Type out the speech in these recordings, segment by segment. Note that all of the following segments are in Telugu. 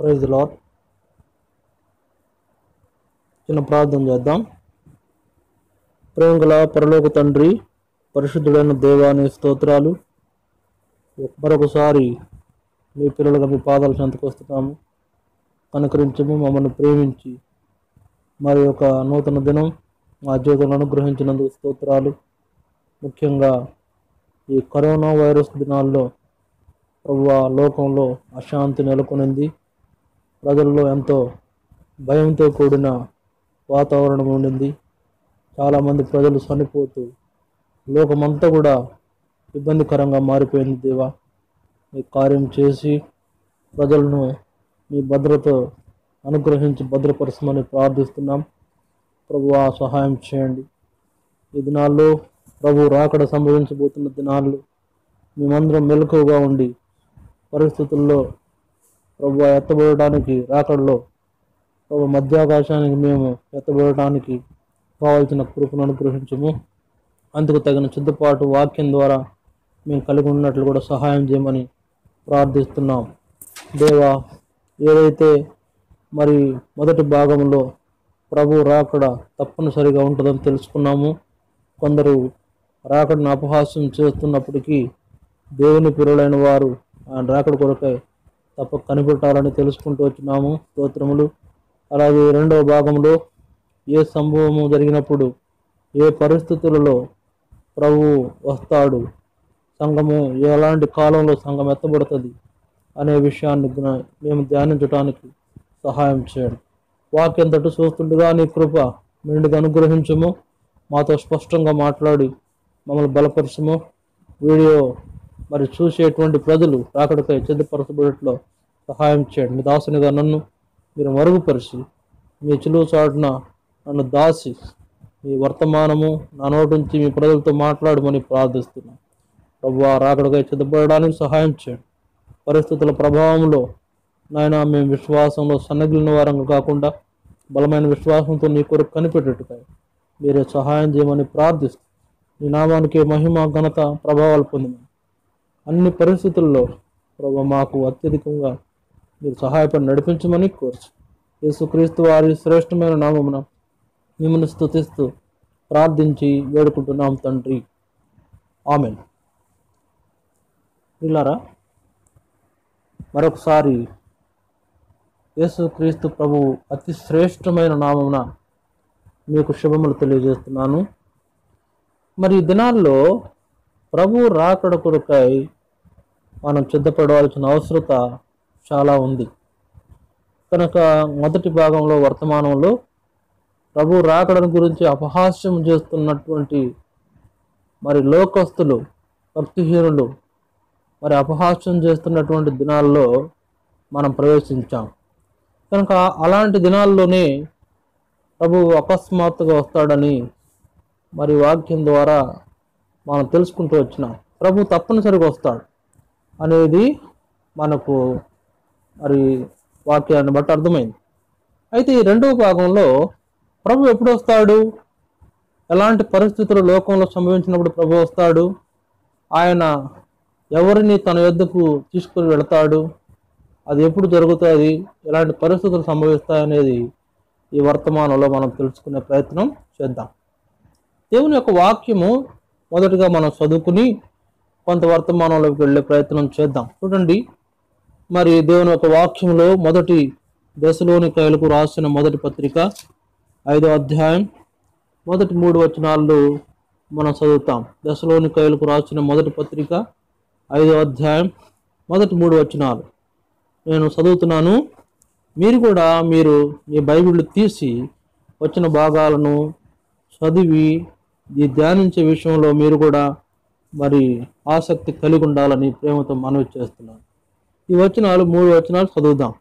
ప్రైజ్ లాడ్ చిన్న ప్రార్థన చేద్దాం. ప్రేమగల పరలోక తండ్రి పరిశుద్ధుడైన దేవాని స్తోత్రాలు. మరొకసారి మీ పిల్లలుగా మీ పాదాలు చెంతకొస్తున్నాము కనుకరించము మమ్మల్ని ప్రేమించి మరి ఒక నూతన దినం మా జీవితంలో అనుగ్రహించినందుకు స్తోత్రాలు. ముఖ్యంగా ఈ కరోనా వైరస్ దినాల్లో ప్రభు లోకంలో అశాంతి నెలకొనింది. ప్రజల్లో ఎంతో భయంతో కూడిన వాతావరణం ఉండింది. చాలామంది ప్రజలు చనిపోతూ లోకమంతా కూడా ఇబ్బందికరంగా మారిపోయింది దేవా. మీ కార్యం చేసి ప్రజలను మీ భద్రత అనుగ్రహించి భద్రపరచమని ప్రార్థిస్తున్నాం. ప్రభు ఆ సహాయం చేయండి. ఈ దినాల్లో ప్రభు రాకడ సంభవించబోతున్న దినాల్లో మేమందరం మెలకువగా ఉండి పరిస్థితుల్లో ప్రభు ఎత్తబడటానికి రాకడలో ప్రభు మధ్యాకాశానికి మేము ఎత్తబడటానికి కావాల్సిన కృపను అనుగ్రహించము. అందుకు తగిన సిద్ధపాటు వాక్యం ద్వారా మేము కలిగి ఉన్నట్లు కూడా సహాయం చేయమని ప్రార్థిస్తున్నాం. దేవా ఏదైతే మరి మొదటి భాగంలో ప్రభు రాకడ తప్పనిసరిగా ఉంటుందని తెలుసుకున్నాము. కొందరు రాకడను అపహాస్యం చేస్తున్నప్పటికీ దేవుని పిల్లలైన వారు ఆయన రాకడ కొరకై తప్ప కనిపెట్టాలని తెలుసుకుంటూ వచ్చినాము స్తోత్రములు. అలాగే రెండవ భాగంలో ఏ సంభవము జరిగినప్పుడు ఏ పరిస్థితులలో ప్రభువు వస్తాడు సంఘము ఎలాంటి కాలంలో సంఘం ఎత్తబడుతుంది అనే విషయాన్ని మేము ధ్యానించడానికి సహాయం చేయండి. వాక్యంతటి చూస్తుండగా నీ కృప మెండుగా అనుగ్రహించము. మాతో స్పష్టంగా మాట్లాడి మమ్మల్ని బలపరచము. వీడియో మరి చూసేటువంటి ప్రజలు రాకడకై చెందుపరచబడట్లో సహాయం చేయండి. మీ దాసునిగా నన్ను మీరు మరుగుపరిచి మీ చిలువ చాటున నన్ను దాసి మీ వర్తమానము నా నోటి నుంచి మీ ప్రజలతో మాట్లాడమని ప్రార్థిస్తున్నాను. ప్రభు రాకడకై సిద్ధపడడానికి సహాయం చేయండి. పరిస్థితుల ప్రభావంలో నాయన మేము విశ్వాసంలో సన్నగిలిన వారంగా కాకుండా బలమైన విశ్వాసంతో నీ కొరకు కనిపెట్టేట్టుగా మీరే సహాయం చేయమని ప్రార్థిస్తూ నీ నామానికి మహిమ ఘనత ప్రభావాలు పొందింది అన్ని పరిస్థితుల్లో ప్రభు మాకు అత్యధికంగా మీరు సహాయపడి నడిపించమని కోర్చు. యేసుక్రీస్తు వారి శ్రేష్టమైన నామమున మిమ్మల్ని స్థుతిస్తూ ప్రార్థించి వేడుకుంటున్నాం తండ్రి. ఆమెన్. ఇలారా మరొకసారి యేసుక్రీస్తు ప్రభువు అతి శ్రేష్టమైన నామమున మీకు శుభములు తెలియజేస్తున్నాను. మరి ఈ దినాల్లో ప్రభు రాకడ కొరకై మనం సిద్ధపడవలసిన అవసరత చాలా ఉంది. కనుక మొదటి భాగంలో వర్తమానంలో ప్రభు రాకడను గురించి అపహాస్యం చేస్తున్నటువంటి మరి లోకస్తులు భక్తిహీనులు మరి అపహాస్యం చేస్తున్నటువంటి దినాల్లో మనం ప్రవేశించాం. కనుక అలాంటి దినాల్లోనే ప్రభు అకస్మాత్తుగా వస్తాడని మరి వాక్యం ద్వారా మనం తెలుసుకుంటూ వచ్చినాం. ప్రభు తప్పనిసరిగా వస్తాడు అనేది మనకు మరి వాక్యాన్ని బట్టి అర్థమైంది. అయితే ఈ రెండవ భాగంలో ప్రభు ఎప్పుడు వస్తాడు? ఎలాంటి పరిస్థితులు లోకంలో సంభవించినప్పుడు ప్రభు వస్తాడు? ఆయన ఎవరిని తన యొద్దకు తీసుకుని వెళతాడు? అది ఎప్పుడు జరుగుతుంది? ఎలాంటి పరిస్థితులు సంభవిస్తాయనేది ఈ వర్తమానంలో మనం తెలుసుకునే ప్రయత్నం చేద్దాం. దేవుని యొక్క వాక్యము మొదటగా మనం చదువుకుని కొంత వర్తమానంలోకి వెళ్ళే ప్రయత్నం చేద్దాం. చూడండి. మరి దేవుని యొక్క వాక్యంలో మొదటి దశలోని కైలకు రాసిన మొదటి పత్రిక ఐదో అధ్యాయం మొదటి మూడు వచనాల్లో మనం చదువుతాం. దశలోని కైలకు రాసిన మొదటి పత్రిక ఐదో అధ్యాయం మొదటి మూడు వచనాలు. నేను చదువుతున్నాను. మీరు కూడా మీరు మీ బైబిల్ తీసి వచ్చిన భాగాలను చదివి ఈ ధ్యానించే విషయంలో మీరు కూడా మరి ఆసక్తి కలిగి ఉండాలని ప్రేమతో మనవి చేస్తున్నాను. ఈ వచనాలు మూడు వచనాలు చదువుదాం.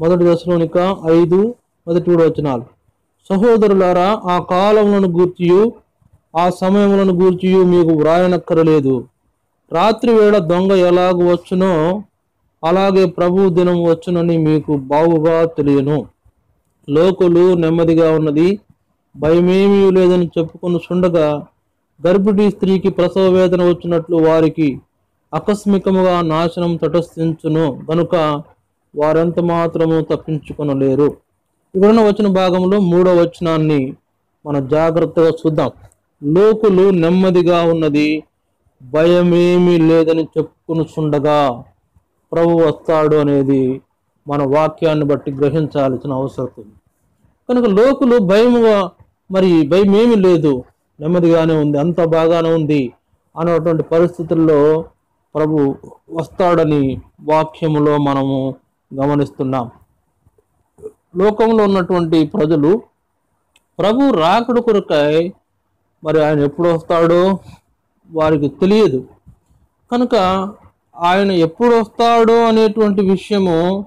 మొదటి దశలోనిక ఐదు మొదటి మూడు వచనాలు. సహోదరులారా ఆ కాలములను గూర్చియు ఆ సమయములను గూర్చియు మీకు వ్రాయనక్కరలేదు. రాత్రి వేళ దొంగ ఎలాగ వచ్చునో అలాగే ప్రభు దినం వచ్చునని మీకు బావుగా తెలియను. లోకులు నెమ్మదిగా ఉన్నది భయమేమీ లేదని చెప్పుకొని చుండగా గర్భిణీ స్త్రీకి ప్రసవ వేదన వచ్చినట్లు వారికి ఆకస్మికముగా నాశనం తటస్థించును గనుక వారెంత మాత్రము తప్పించుకొనలేరు. ఇక్కడున్న వచ్చిన భాగంలో మూడో వచనాన్ని మనం జాగ్రత్తగా చూద్దాం. లోకులు నెమ్మదిగా ఉన్నది భయమేమీ లేదని చెప్పుకునుచుండగా ప్రభు వస్తాడు అనేది మన వాక్యాన్ని బట్టి గ్రహించాల్సిన అవసరం. ఉంది కనుక లోకులు భయముగా మరి భయం ఏమీ లేదు. నెమ్మదిగానే ఉంది. అంత బాగానే ఉంది అనేటువంటి పరిస్థితుల్లో ప్రభు వస్తాడని వాక్యములో మనము గమనిస్తున్నాం. లోకంలో ఉన్నటువంటి ప్రజలు ప్రభు రాకడు కొరకై మరి ఆయన ఎప్పుడు వస్తాడో వారికి తెలియదు. కనుక ఆయన ఎప్పుడు వస్తాడో అనేటువంటి విషయము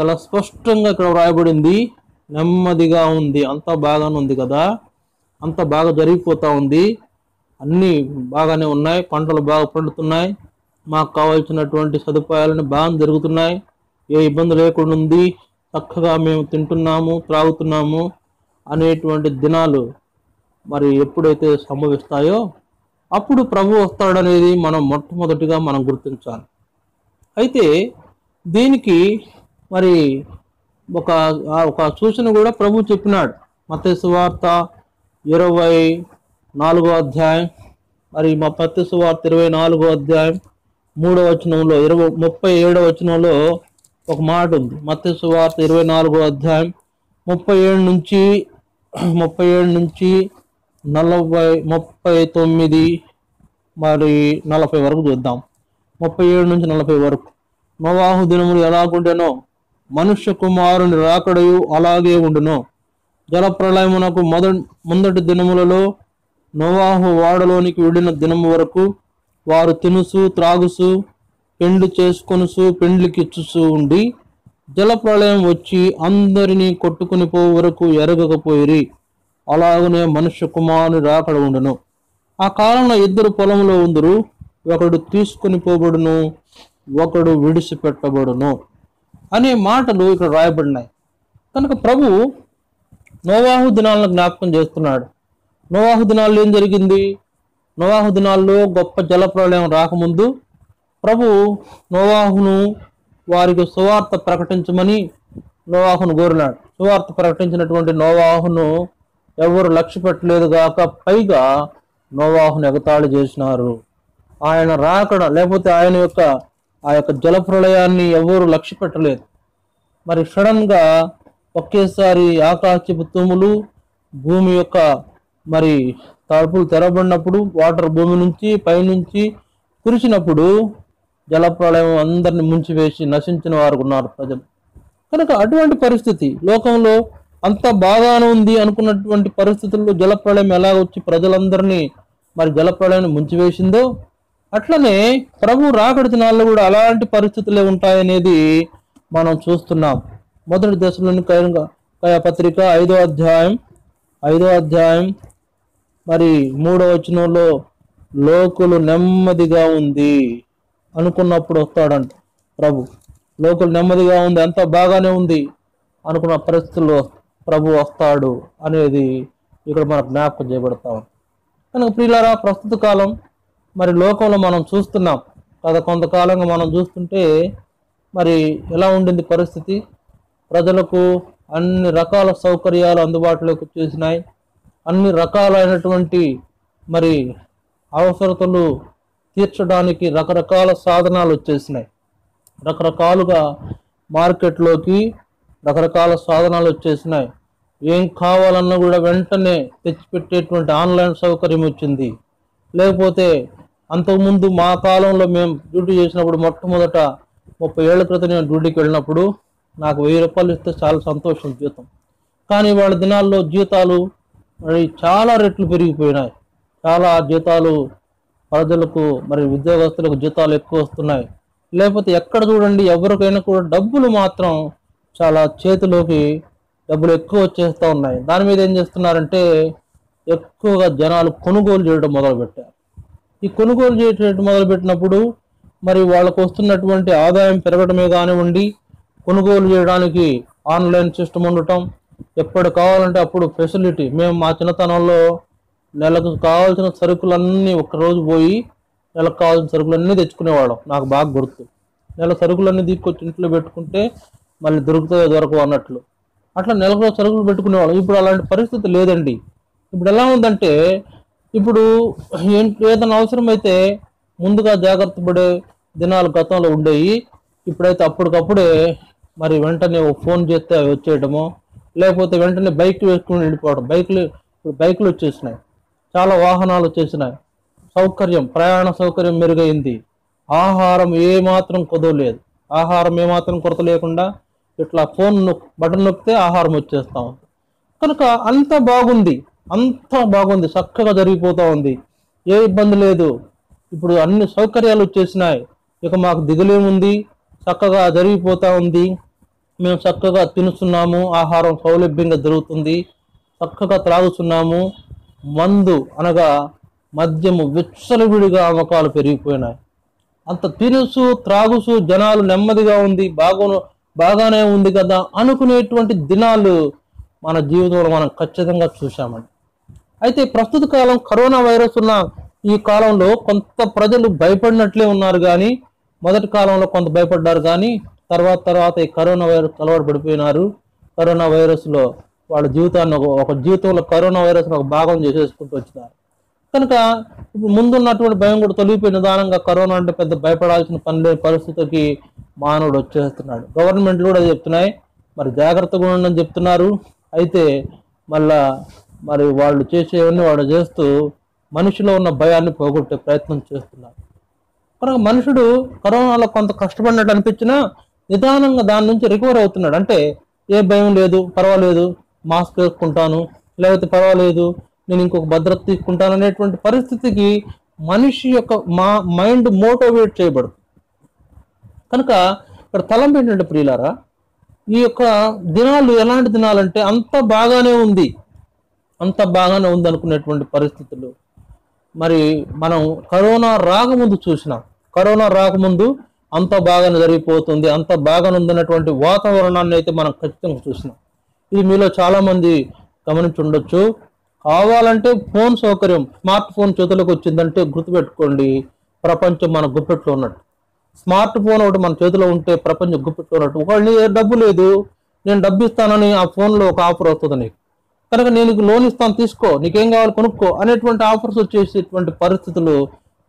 చాలా స్పష్టంగా ఇక్కడ వ్రాయబడింది. నెమ్మదిగా ఉంది. అంత బాగానే ఉంది కదా? అంత బాగా జరిగిపోతూ ఉంది. అన్నీ బాగానే ఉన్నాయి. పంటలు బాగా పండుతున్నాయి. మాకు కావాల్సినటువంటి సదుపాయాలను బాగా జరుగుతున్నాయి. ఏ ఇబ్బంది లేకుండా ఉంది. చక్కగా మేము తింటున్నాము త్రాగుతున్నాము అనేటువంటి దినాలు మరి ఎప్పుడైతే సంభవిస్తాయో అప్పుడు ప్రభు వస్తాడనేది మనం మొట్టమొదటిగా మనం గుర్తించాలి. అయితే దీనికి మరి ఒక ఒక సూచన కూడా ప్రభు చెప్పినాడు. మత సువార్త ఇరవై నాలుగో అధ్యాయం మరి మా పత్తి సువార్త ఇరవై నాలుగో అధ్యాయం మూడో వచనంలో ఇరవై ముప్పై ఏడో వచనంలో ఒక మాట ఉంది. మత్తి సువార్త ఇరవై నాలుగో అధ్యాయం ముప్పై ఏడు నుంచి ముప్పై ఏడు నుంచి నలభై ముప్పై తొమ్మిది మరి నలభై వరకు చూద్దాం. ముప్పై ఏడు నుంచి నలభై వరకు. నవాహు దినములు ఎలాగుండెనో మనుష్య కుమారుని రాకడయు అలాగే ఉండును. జలప్రళయమునకు మొద ముందటి దినములలో నోవాహు వాడలోనికి వెళ్ళిన దినము వరకు వారు తినుసు త్రాగుసు పెండ్లి చేసుకొనుసు పెండ్లికిచ్చుసు ఉండి జలప్రళయం వచ్చి అందరినీ కొట్టుకుని పో వరకు ఎరగకపోయిరి. అలాగనే మనుష్య కుమారుని రాకడ ఉండును. ఆ కాలంలో ఇద్దరు పొలంలో ఉందరు. ఒకడు తీసుకుని పోబడును ఒకడు విడిచిపెట్టబడును అనే మాటలు ఇక్కడ రాయబడినాయి. కనుక ప్రభు నోవాహు దినాలను జ్ఞాపకం చేస్తున్నాడు. నోవాహు దినాల్లో ఏం జరిగింది? నోవాహు దినాల్లో గొప్ప జలప్రలయం రాకముందు ప్రభు నోవాహును వారికి సువార్త ప్రకటించమని నోవాహును కోరినాడు. సువార్త ప్రకటించినటువంటి నోవాహును ఎవరు లక్ష్య పెట్టలేదు గాక పైగా నోవాహును ఎగతాళి చేసినారు. ఆయన రాకడ లేకపోతే ఆయన యొక్క ఆ యొక్క జలప్రళయాన్ని ఎవరు లక్ష్య పెట్టలేదు. మరి సడన్గా ఒకేసారి ఆకాశపు తుమ్ములు భూమి యొక్క మరి తలుపులు తెరబడినప్పుడు వాటర్ భూమి నుంచి పైనుంచి కురిసినప్పుడు జలప్రళయం అందరిని ముంచివేసి నశించిన వారు ఉన్నారు ప్రజలు. కనుక అటువంటి పరిస్థితి లోకంలో అంత బాగానే ఉంది అనుకున్నటువంటి పరిస్థితుల్లో జలప్రళయం ఎలా వచ్చి ప్రజలందరినీ మరి జలప్రలయాన్ని ముంచివేసిందో అట్లనే ప్రభు రాకడి దినాల్లో కూడా అలాంటి పరిస్థితులే ఉంటాయనేది మనం చూస్తున్నాం. మొదటి దశలోని కయ పత్రిక ఐదో అధ్యాయం ఐదో అధ్యాయం మరి మూడో వచనంలో లోకులు నెమ్మదిగా ఉంది అనుకున్నప్పుడు వస్తాడంట ప్రభు. లోకులు నెమ్మదిగా ఉంది అంత బాగానే ఉంది అనుకున్న పరిస్థితుల్లో ప్రభు వస్తాడు అనేది ఇక్కడ మనకు జ్ఞాపకం చేయబడతాం కనుక ప్రియులారా ప్రస్తుత కాలం మరి లోకంలో మనం చూస్తున్నాం. గత కొంతకాలంగా మనం చూస్తుంటే మరి ఎలా ఉండింది పరిస్థితి? ప్రజలకు అన్ని రకాల సౌకర్యాలు అందుబాటులోకి వచ్చేసినాయి. అన్ని రకాలైనటువంటి మరి అవసరతలు తీర్చడానికి రకరకాల సాధనాలు వచ్చేసినాయి. రకరకాలుగా మార్కెట్లోకి రకరకాల సాధనాలు వచ్చేసినాయి. ఏం కావాలన్నా కూడా వెంటనే తెచ్చిపెట్టేటువంటి ఆన్లైన్ సౌకర్యం వచ్చింది. లేకపోతే అంతకుముందు మా కాలంలో మేము డ్యూటీ చేసినప్పుడు మొట్టమొదట ముప్పై ఏళ్ళ క్రితం నేను డ్యూటీకి వెళ్ళినప్పుడు నాకు వెయ్యి రూపాయలు ఇస్తే చాలా సంతోషం జీతం కానీ వాళ్ళ దినాల్లో జీతాలు మరి చాలా రెట్లు పెరిగిపోయినాయి. చాలా జీతాలు ప్రజలకు మరి ఉద్యోగస్తులకు జీతాలు ఎక్కువ వస్తున్నాయి. లేకపోతే ఎక్కడ చూడండి ఎవరికైనా కూడా డబ్బులు మాత్రం చాలా చేతిలోకి డబ్బులు ఎక్కువ వచ్చేస్తూ ఉన్నాయి. దాని మీద ఏం చేస్తున్నారంటే ఎక్కువగా జనాలు కొనుగోలు చేయడం మొదలుపెట్టారు. ఈ కొనుగోలు చేయటం మొదలుపెట్టినప్పుడు మరి వాళ్ళకు వస్తున్నటువంటి ఆదాయం పెరగడమే కానివ్వండి కొనుగోలు చేయడానికి ఆన్లైన్ సిస్టమ్ ఉండటం ఎప్పుడు కావాలంటే అప్పుడు ఫెసిలిటీ మేము మా చిన్నతనంలో నెలకు కావాల్సిన సరుకులన్నీ ఒక్కరోజు పోయి నెలకు కావాల్సిన సరుకులన్నీ తెచ్చుకునేవాళ్ళం. నాకు బాగా గుర్తు. నెల సరుకులన్నీ తీసుకొచ్చి ఇంట్లో పెట్టుకుంటే మళ్ళీ దొరుకుతాయో దొరకవు అన్నట్లు. అట్లా నెలకు సరుకులు పెట్టుకునేవాళ్ళం. ఇప్పుడు అలాంటి పరిస్థితి లేదండి. ఇప్పుడు ఎలా ఉందంటే ఇప్పుడు ఏదైనా అవసరమైతే ముందుగా జాగ్రత్త పడే దినాలు గతంలో ఉండేవి ఇప్పుడైతే అప్పటికప్పుడే మరి వెంటనే ఫోన్ చేస్తే అవి వచ్చేయటము లేకపోతే వెంటనే బైక్ వేసుకుని వెళ్ళిపోవడం. బైక్లు ఇప్పుడు బైకులు వచ్చేసినాయి. చాలా వాహనాలు వచ్చేసినాయి. సౌకర్యం ప్రయాణ సౌకర్యం మెరుగైంది. ఆహారం ఏమాత్రం కుదవలేదు ఆహారం ఏమాత్రం కొరత లేకుండా ఇట్లా ఫోన్ బటన్ నొక్కితే ఆహారం వచ్చేస్తాం కనుక అంత బాగుంది. అంత బాగుంది చక్కగా జరిగిపోతూ ఉంది. ఏ ఇబ్బంది లేదు. ఇప్పుడు అన్ని సౌకర్యాలు వచ్చేసినాయి. ఇక మాకు దిగులేముంది. చక్కగా జరిగిపోతూ ఉంది. మేము చక్కగా తినుస్తున్నాము. ఆహారం సౌలభ్యంగా దొరుకుతుంది చక్కగా త్రాగుతున్నాము. మందు అనగా మద్యము విచ్చలవిడిగా అమ్మకాలు పెరిగిపోయినాయి. అంత తినుసు త్రాగుసు జనాలు నెమ్మదిగా ఉంది. బాగు బాగానే ఉంది కదా అనుకునేటువంటి దినాలు మన జీవితంలో మనం ఖచ్చితంగా చూసామండి అయితే ప్రస్తుత కాలం కరోనా వైరస్ ఉన్న ఈ కాలంలో కొంత ప్రజలు భయపడినట్లే ఉన్నారు కానీ మొదటి కాలంలో కొంత భయపడ్డారు కానీ తర్వాత తర్వాత ఈ కరోనా వైరస్ అలవాటు పడిపోయినారు. కరోనా వైరస్లో వాళ్ళ జీవితాన్ని ఒక జీవితంలో కరోనా వైరస్ని ఒక భాగం చేసేసుకుంటూ వచ్చినారు. కనుక ఇప్పుడు ముందున్నటువంటి భయం కూడా తొలగిపోయి నిదానంగా కరోనా అంటే పెద్ద భయపడాల్సిన పని లేని పరిస్థితికి మానవుడు వచ్చేస్తున్నాడు. గవర్నమెంట్లు కూడా చెప్తున్నాయి మరి జాగ్రత్తగా ఉండని చెప్తున్నారు. అయితే మళ్ళా మరి వాళ్ళు చేసేవన్నీ వాళ్ళు చేస్తూ మనిషిలో ఉన్న భయాన్ని పోగొట్టే ప్రయత్నం చేస్తున్నారు. కనుక మనుషుడు కరోనాలో కొంత కష్టపడినట్టు అనిపించినా నిదానంగా దాని నుంచి రికవర్ అవుతున్నాడు. అంటే ఏ భయం లేదు పర్వాలేదు మాస్క్ వేసుకుంటాను లేకపోతే పర్వాలేదు నేను ఇంకొక భద్రత తీసుకుంటాను అనేటువంటి పరిస్థితికి మనిషి యొక్క మా మైండ్ మోటివేట్ చేయబడుతుంది కనుక ఇక్కడ తలం ఏంటంటే ప్రియులారా ఈ యొక్క దినాలు ఎలాంటి దినాలంటే అంత బాగానే ఉంది. అంత బాగానే ఉందనుకునేటువంటి పరిస్థితులు. మరి మనం కరోనా రాకముందు చూసినాం కరోనా రాకముందు అంత బాగానే జరిగిపోతుంది అంత బాగానే ఉందన్నటువంటి వాతావరణాన్ని అయితే మనం ఖచ్చితంగా చూసినాం. ఇది మీలో చాలామంది గమనించుండొచ్చు. గమనించి ఉండొచ్చు కావాలంటే ఫోన్ సౌకర్యం స్మార్ట్ ఫోన్ చేతులకు వచ్చిందంటే గుర్తుపెట్టుకోండి ప్రపంచం మన గుప్పెట్లో ఉన్నట్టు. స్మార్ట్ ఫోన్ ఒకటి మన చేతిలో ఉంటే ప్రపంచం గుప్పెట్లో ఉన్నట్టు. ఒకళ్ళు ఏ డబ్బు లేదు నేను డబ్బు ఇస్తానని ఆ ఫోన్లో ఒక ఆఫర్ వస్తుంది నీకు కనుక నేను లోన్ ఇస్తాను తీసుకో నీకేం కావాలి కొనుక్కో అనేటువంటి ఆఫర్స్ వచ్చేసేటువంటి పరిస్థితులు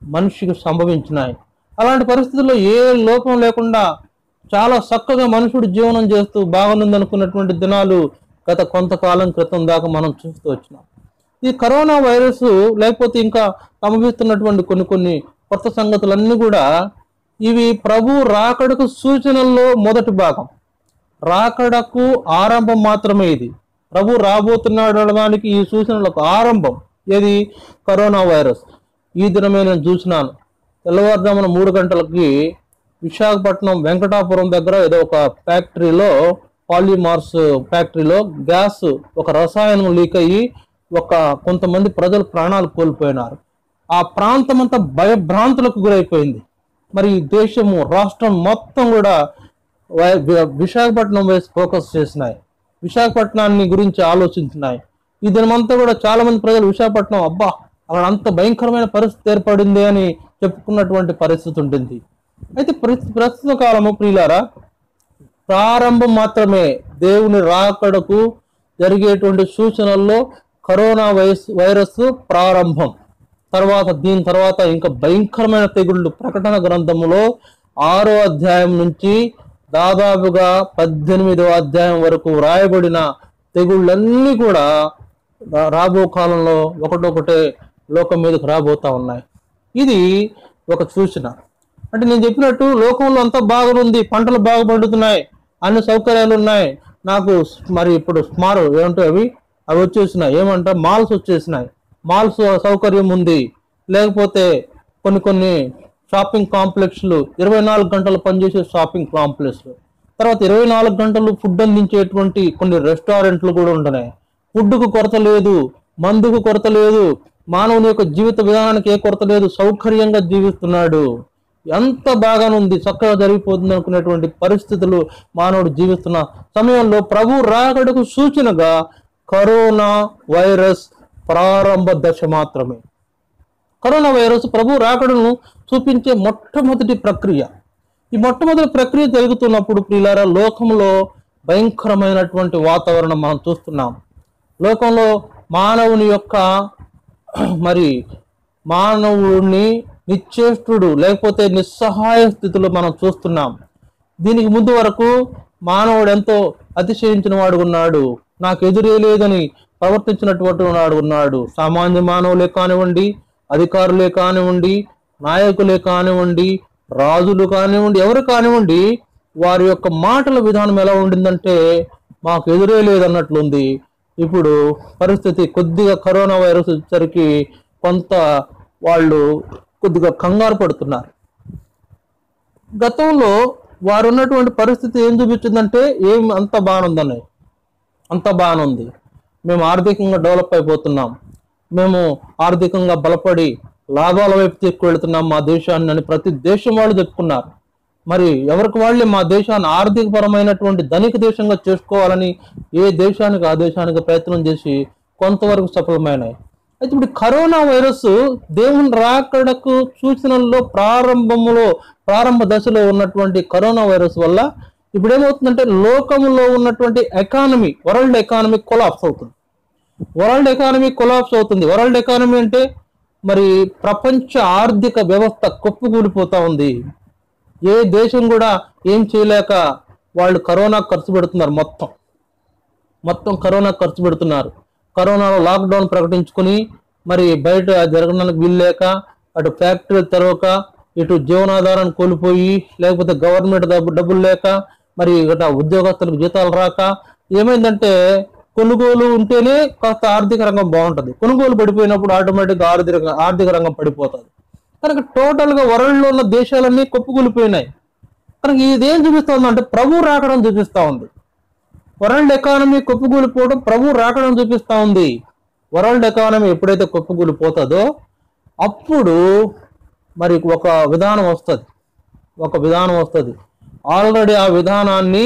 మనిషికి సంభవించినాయి. అలాంటి పరిస్థితుల్లో ఏ లోపం లేకుండా చాలా చక్కగా మనుషుడు జీవనం చేస్తూ బాగుంది అనుకున్నటువంటి దినాలు గత కొంతకాలం క్రితం దాకా మనం చూస్తూ వచ్చినాం. ఈ కరోనా వైరస్ లేకపోతే ఇంకా సంభవిస్తున్నటువంటి కొన్ని కొన్ని కొత్త సంగతులన్నీ కూడా ఇవి ప్రభు రాకడకు సూచనల్లో మొదటి భాగం. రాకడకు ఆరంభం మాత్రమే ఇది. ప్రభు రాబోతున్నాడు అనడానికి ఈ సూచనలకు ఆరంభం. ఏది? Corona virus. ఈ దినమే నేను చూసినాను. తెల్లవారుజామున మూడు గంటలకి విశాఖపట్నం వెంకటాపురం దగ్గర ఏదో ఒక ఫ్యాక్టరీలో పాలిమార్స్ ఫ్యాక్టరీలో గ్యాస్ ఒక రసాయనం లీక్ అయ్యి ఒక కొంతమంది ప్రజలు ప్రాణాలు కోల్పోయినారు. ఆ ప్రాంతం అంతా భయభ్రాంతులకు గురైపోయింది. మరి దేశము రాష్ట్రం మొత్తం కూడా వై- విశాఖపట్నం వైపు ఫోకస్ చేసినాయి. విశాఖపట్నాన్ని గురించి ఆలోచించినాయి. ఈ దినమంతా కూడా చాలా మంది ప్రజలు విశాఖపట్నం అబ్బా అక్కడ అంత భయంకరమైన పరిస్థితి ఏర్పడింది అని చెప్పుకున్నటువంటి పరిస్థితి ఉంటుంది అయితే ప్రస్తు- ప్రస్తుత కాలము ప్రియులారా ప్రారంభం మాత్రమే దేవుని రాకడకు జరిగేటువంటి సూచనల్లో కరోనా వైరస్ వైరస్ ప్రారంభం. తర్వాత దీని తర్వాత ఇంకా భయంకరమైన తెగుళ్ళు ప్రకటన గ్రంథములో ఆరో అధ్యాయం నుంచి దాదాపుగా పద్దెనిమిదో అధ్యాయం వరకు వ్రాయబడిన తెగుళ్ళన్నీ కూడా రా- రాబో కాలంలో ఒకటొకటే లోకం మీదకు రాబోతా ఉన్నాయి. ఇది ఒక సూచన. అంటే నేను చెప్పినట్టు లోకంలో అంతా బాగుంది పంటలు బాగా పండుతున్నాయి అన్ని సౌకర్యాలు ఉన్నాయి. నాకు మరి ఇప్పుడు స్మారు ఏమంటే అవి అవి వచ్చేసినాయి. ఏమంటే మాల్స్ వచ్చేసినాయి. మాల్స్ సౌకర్యం ఉంది. లేకపోతే కొన్ని కొన్ని షాపింగ్ కాంప్లెక్స్లు ఇరవై నాలుగు గంటలు పనిచేసే షాపింగ్ కాంప్లెక్స్లు. తర్వాత ఇరవై నాలుగు గంటలు ఫుడ్ అందించేటువంటి కొన్ని రెస్టారెంట్లు కూడా ఉంటున్నాయి. ఫుడ్కు కొరత లేదు మందుకు కొరత లేదు మానవుని యొక్క జీవిత విధానానికి ఏ కొరత లేదు సౌకర్యంగా జీవిస్తున్నాడు. ఎంత బాగానుంది చక్కగా జరిగిపోతుంది అనుకునేటువంటి పరిస్థితులు మానవుడు జీవిస్తున్న సమయంలో ప్రభు రాకడకు సూచనగా కరోనా వైరస్ ప్రారంభ దశ మాత్రమే. కరోనా వైరస్ ప్రభు రాకడను చూపించే మొట్టమొదటి ప్రక్రియ. ఈ మొట్టమొదటి ప్రక్రియ జరుగుతున్నప్పుడు ప్రియులారా లోకంలో భయంకరమైనటువంటి వాతావరణం మనం చూస్తున్నాం. లోకంలో మానవుని యొక్క మరి మానవుడిని నిశ్చేష్టుడు లేకపోతే నిస్సహాయ స్థితిలో మనం చూస్తున్నాం. దీనికి ముందు వరకు మానవుడు ఎంతో అతిశయించిన వాడు ఉన్నాడు. నాకు ఎదురే లేదని ప్రవర్తించినటువంటి వాడు ఉన్నాడు. సామాన్య మానవులే కానివ్వండి అధికారులే కానివ్వండి నాయకులే కానివ్వండి రాజులు కానివ్వండి ఎవరు కానివ్వండి వారి యొక్క మాటల విధానం ఎలా ఉండిందంటే మాకు ఎదురే లేదన్నట్లుంది. ఇప్పుడు పరిస్థితి కొద్దిగా కరోనా వైరస్ వచ్చేసరికి కొంత వాళ్ళు కొద్దిగా కంగారు పడుతున్నారు. గతంలో వారు ఉన్నటువంటి పరిస్థితి ఏం చూపించిందంటే ఏం అంత బాగానుందని అంత బాగానుంది మేము ఆర్థికంగా డెవలప్ అయిపోతున్నాం. మేము ఆర్థికంగా బలపడి లాభాల వైపు తీసుకువెళ్తున్నాం మా దేశాన్ని అని ప్రతి దేశం వాళ్ళు చెప్పుకున్నారు. మరి ఎవరికి వాళ్ళే మా దేశాన్ని ఆర్థికపరమైనటువంటి ధనిక దేశంగా చేసుకోవాలని ఏ దేశానికి ఆ దేశానికి ప్రయత్నం చేసి కొంతవరకు సఫలమైనాయి. అయితే ఇప్పుడు కరోనా వైరస్ దేవుని రాకడకు సూచనల్లో ప్రారంభములో ప్రారంభ దశలో ఉన్నటువంటి కరోనా వైరస్ వల్ల ఇప్పుడు ఏమవుతుందంటే లోకంలో ఉన్నటువంటి ఎకానమీ వరల్డ్ ఎకానమీ కొలాప్స్ అవుతుంది. వరల్డ్ ఎకానమీ కొలాప్స్ అవుతుంది. వరల్డ్ ఎకానమీ అంటే మరి ప్రపంచ ఆర్థిక వ్యవస్థ కుప్పకూలిపోతా ఉంది. ఏ దేశం కూడా ఏం చేయలేక వాళ్ళు కరోనా ఖర్చు పెడుతున్నారు మొత్తం. మొత్తం కరోనా ఖర్చు పెడుతున్నారు. కరోనాలో లాక్డౌన్ ప్రకటించుకుని మరి బయట జరగడానికి వీల్లేక అటు ఫ్యాక్టరీలు తెరవక ఇటు జీవనాధారాన్ని కోల్పోయి లేకపోతే గవర్నమెంట్ డబ్బు డబ్బులు లేక మరి ఇట ఉద్యోగస్తులకు జీతాలు రాక ఏమైందంటే కొనుగోలు ఉంటేనే కాస్త ఆర్థిక రంగం బాగుంటుంది. కొనుగోలు పడిపోయినప్పుడు ఆటోమేటిక్గా ఆర్థిక ఆర్థిక రంగం పడిపోతుంది. కనుక టోటల్గా వరల్డ్లో ఉన్న దేశాలన్నీ కొప్పుకూలిపోయినాయి. కనుక ఇదేం చూపిస్తుంది అంటే ప్రభు రాకడం చూపిస్తూ ఉంది. వరల్డ్ ఎకానమీ కొప్పుకూలిపోవడం ప్రభు రాకడం చూపిస్తూ ఉంది. వరల్డ్ ఎకానమీ ఎప్పుడైతే కొప్పుకూలిపోతుందో అప్పుడు మరి ఒక విధానం వస్తుంది. ఒక విధానం వస్తుంది. ఆల్రెడీ ఆ విధానాన్ని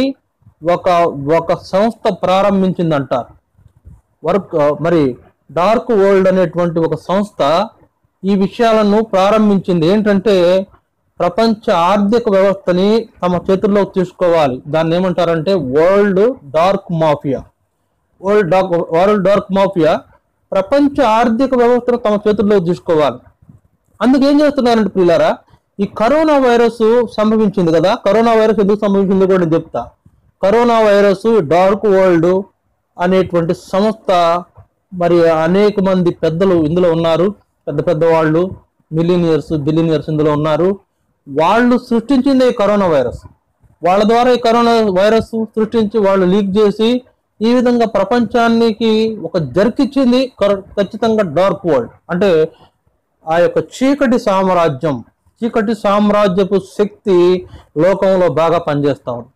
ఒక ఒక సంస్థ ప్రారంభించిందంట వర్క్ మరి డార్క్ వరల్డ్ అనేటువంటి ఒక సంస్థ ఈ విషయాలను ప్రారంభించింది. ఏంటంటే ప్రపంచ ఆర్థిక వ్యవస్థని తమ చేతుల్లో తీసుకోవాలి. దాన్ని ఏమంటారంటే world dark mafia. World dark world dark mafia ప్రపంచ ఆర్థిక వ్యవస్థను తమ చేతుల్లో తీసుకోవాలి. అందుకు ఏం చేస్తున్నారంటే పిల్లారా ఈ కరోనా వైరస్ సంభవించింది కదా. కరోనా వైరస్ ఎందుకు సంభవించింది కూడా నేను చెప్తా. కరోనా వైరస్ డార్క్ వరల్డ్ అనేటువంటి సంస్థ మరి అనేక మంది పెద్దలు ఇందులో ఉన్నారు. పెద్ద పెద్ద వాళ్ళు మిలినియర్స్ బిలినియర్స్ ఇందులో ఉన్నారు. వాళ్ళు సృష్టించింది ఈ కరోనా వైరస్. వాళ్ళ ద్వారా ఈ కరోనా వైరస్ సృష్టించి వాళ్ళు లీక్ చేసి ఈ విధంగా ప్రపంచానికి ఒక జరికిచ్చింది ఖచ్చితంగా డార్క్ వరల్డ్. అంటే ఆ యొక్క చీకటి సామ్రాజ్యం చీకటి సామ్రాజ్యపు శక్తి లోకంలో బాగా పనిచేస్తూ ఉంది.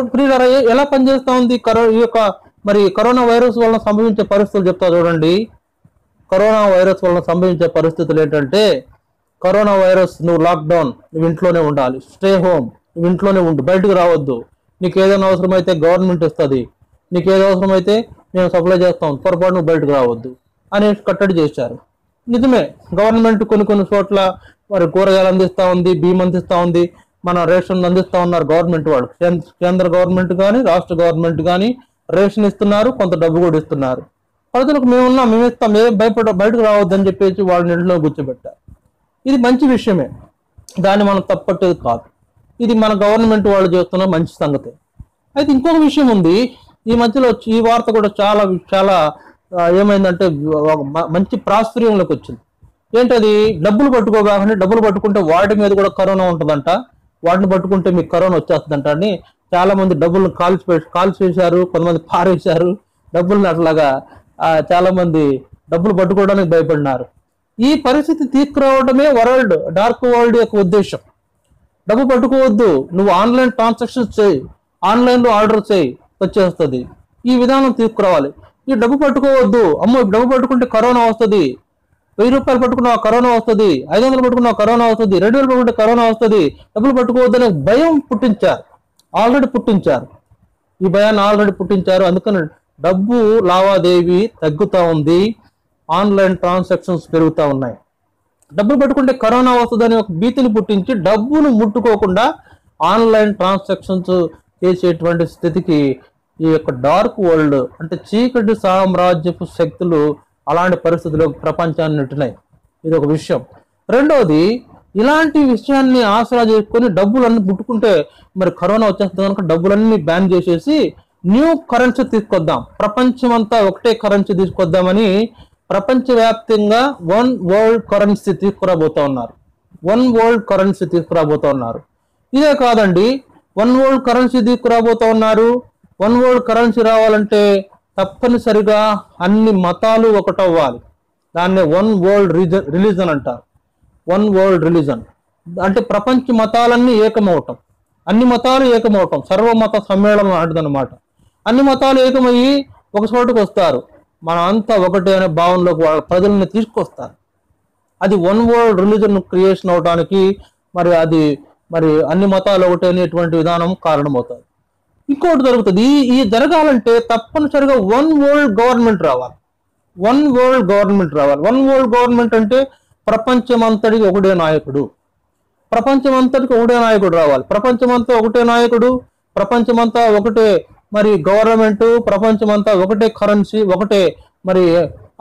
ప్రియులారా, ఏ- ఎలా పనిచేస్తా ఉంది కరో ఈ యొక్క మరి కరోనా వైరస్ వలన సంభవించే పరిస్థితులు చెప్తా చూడండి. కరోనా వైరస్ వలన సంభవించే పరిస్థితులు ఏంటంటే కరోనా వైరస్ నువ్వు లాక్డౌన్ నువ్వు ఇంట్లోనే ఉండాలి. స్టే హోమ్ నువ్వు ఇంట్లోనే ఉండు బయటకు రావద్దు. నీకు ఏదైనా అవసరమైతే గవర్నమెంట్ ఇస్తుంది. నీకు ఏదో అవసరమైతే మేము సప్లై చేస్తాం పొరపాటు నువ్వు బయటకు రావద్దు అని కట్టడి చేశారు. నిజమే గవర్నమెంట్ కొన్ని కొన్ని చోట్ల మరి కూరగాయలు అందిస్తూ ఉంది బియ్యం అందిస్తూ ఉంది. మన రేషన్ అందిస్తూ ఉన్నారు గవర్నమెంట్ వాళ్ళు. కేంద్ర- కేంద్ర గవర్నమెంట్ కానీ రాష్ట్ర గవర్నమెంట్ కానీ రేషన్ ఇస్తున్నారు కొంత డబ్బు కూడా ఇస్తున్నారు. ప్రజలకు మేము ఉన్నాం మేము ఇస్తాం మేము భయపడ బయటకు రావద్దని చెప్పేసి వాళ్ళని ఇంట్లో కూర్చోబెట్టారు. ఇది మంచి విషయమే. దాన్ని మనం తప్పట్టేది కాదు. ఇది మన గవర్నమెంట్ వాళ్ళు చేస్తున్న మంచి సంగతి. అయితే ఇంకొక విషయం ఉంది. ఈ మధ్యలో ఈ వార్త కూడా చాలా చాలా ఏమైందంటే మంచి ప్రాచుర్యంలోకి వచ్చింది. ఏంటది? డబ్బులు పట్టుకోగానే డబ్బులు పట్టుకుంటే వాటి మీద కూడా కరోనా ఉంటుందంట. వాటిని పట్టుకుంటే మీకు కరోనా వచ్చేస్తుందంట అని చాలా మంది డబ్బులు కాల్చి కాల్చివేశారు కొంతమంది పారేశారు. డబ్బుల్ని అట్లాగా చాలా మంది డబ్బులు పట్టుకోవడానికి భయపడినారు. ఈ పరిస్థితి తీసుకురావడమే వరల్డ్ డార్క్ వరల్డ్ యొక్క ఉద్దేశం. డబ్బు పట్టుకోవద్దు నువ్వు ఆన్లైన్ ట్రాన్సాక్షన్స్ చేయి ఆన్లైన్లో ఆర్డర్ చేయి వచ్చేస్తుంది. ఈ విధానం తీసుకురావాలి. ఈ డబ్బు పట్టుకోవద్దు అమ్మో డబ్బు పట్టుకుంటే కరోనా వస్తుంది. వెయ్యి రూపాయలు పట్టుకున్నావు కరోనా వస్తుంది ఐదు వందలు పట్టుకున్నావు కరోనా వస్తుంది రెండు వేలు పట్టుకుంటే కరోనా వస్తుంది డబ్బులు పట్టుకోవద్దనే భయం పుట్టించారు ఆల్రెడీ పుట్టించారు. ఈ భయాన్ని ఆల్రెడీ పుట్టించారు. అందుకని డబ్బు లావాదేవీ తగ్గుతూ ఉంది ఆన్లైన్ ట్రాన్సాక్షన్స్ పెరుగుతూ ఉన్నాయి. డబ్బులు పట్టుకుంటే కరోనా వస్తుందని ఒక భీతిని పుట్టించి డబ్బును ముట్టుకోకుండా ఆన్లైన్ ట్రాన్సాక్షన్స్ చేసేటువంటి స్థితికి ఈ యొక్క డార్క్ వరల్డ్ అంటే చీకటి సామ్రాజ్యపు శక్తులు అలాంటి పరిస్థితులు ప్రపంచాన్ని నెట్టినాయి ఇది ఒక విషయం. రెండవది ఇలాంటి విషయాన్ని ఆసరా చేసుకొని డబ్బులన్నీ పుట్టుకుంటే మరి కరోనా వచ్చేస్తుంది కనుక డబ్బులన్నీ బ్యాన్ చేసేసి న్యూ కరెన్సీ తీసుకొద్దాం. ప్రపంచమంతా ఒకటే కరెన్సీ తీసుకొద్దామని ప్రపంచవ్యాప్తంగా వన్ వరల్డ్ కరెన్సీ తీసుకురాబోతా ఉన్నారు. వన్ వరల్డ్ కరెన్సీ తీసుకురాబోతా ఉన్నారు. ఇదే కాదండి వన్ వరల్డ్ కరెన్సీ తీసుకురాబోతా ఉన్నారు. వన్ వరల్డ్ కరెన్సీ రావాలంటే తప్పనిసరిగా అన్ని మతాలు ఒకటవ్వాలి. దాన్నే వన్ వరల్డ్ రిలీజన్ అంటారు. One world religion. అంటే ప్రపంచ మతాలన్నీ ఏకమవటం. అన్ని మతాలు ఏకమవటం. సర్వమత సమ్మేళనం లాంటిదన్నమాట. అన్ని మతాలు ఏకమయ్యి ఒక చోటుకు వస్తారు. మనం అంతా ఒకటే అనే భావనలోకి వాళ్ళ ప్రజల్ని తీసుకొస్తారు. అది వన్ వరల్డ్ రిలీజన్ క్రియేషన్ అవడానికి మరి అది మరి అన్ని మతాలు ఒకటే అనేటువంటి విధానం కారణమవుతుంది. ఇంకోటి జరుగుతుంది. ఈ జరగాలంటే తప్పనిసరిగా వన్ వరల్డ్ గవర్నమెంట్ రావాలి. వన్ వరల్డ్ గవర్నమెంట్ రావాలి. వన్ వరల్డ్ గవర్నమెంట్ అంటే ప్రపంచమంతటికి ఒకటే నాయకుడు. ప్రపంచమంతటికి ఒకటే నాయకుడు రావాలి. ప్రపంచమంతా ఒకటే నాయకుడు ప్రపంచమంతా ఒకటే మరి గవర్నమెంట్ ప్రపంచమంతా ఒకటే కరెన్సీ ఒకటే మరి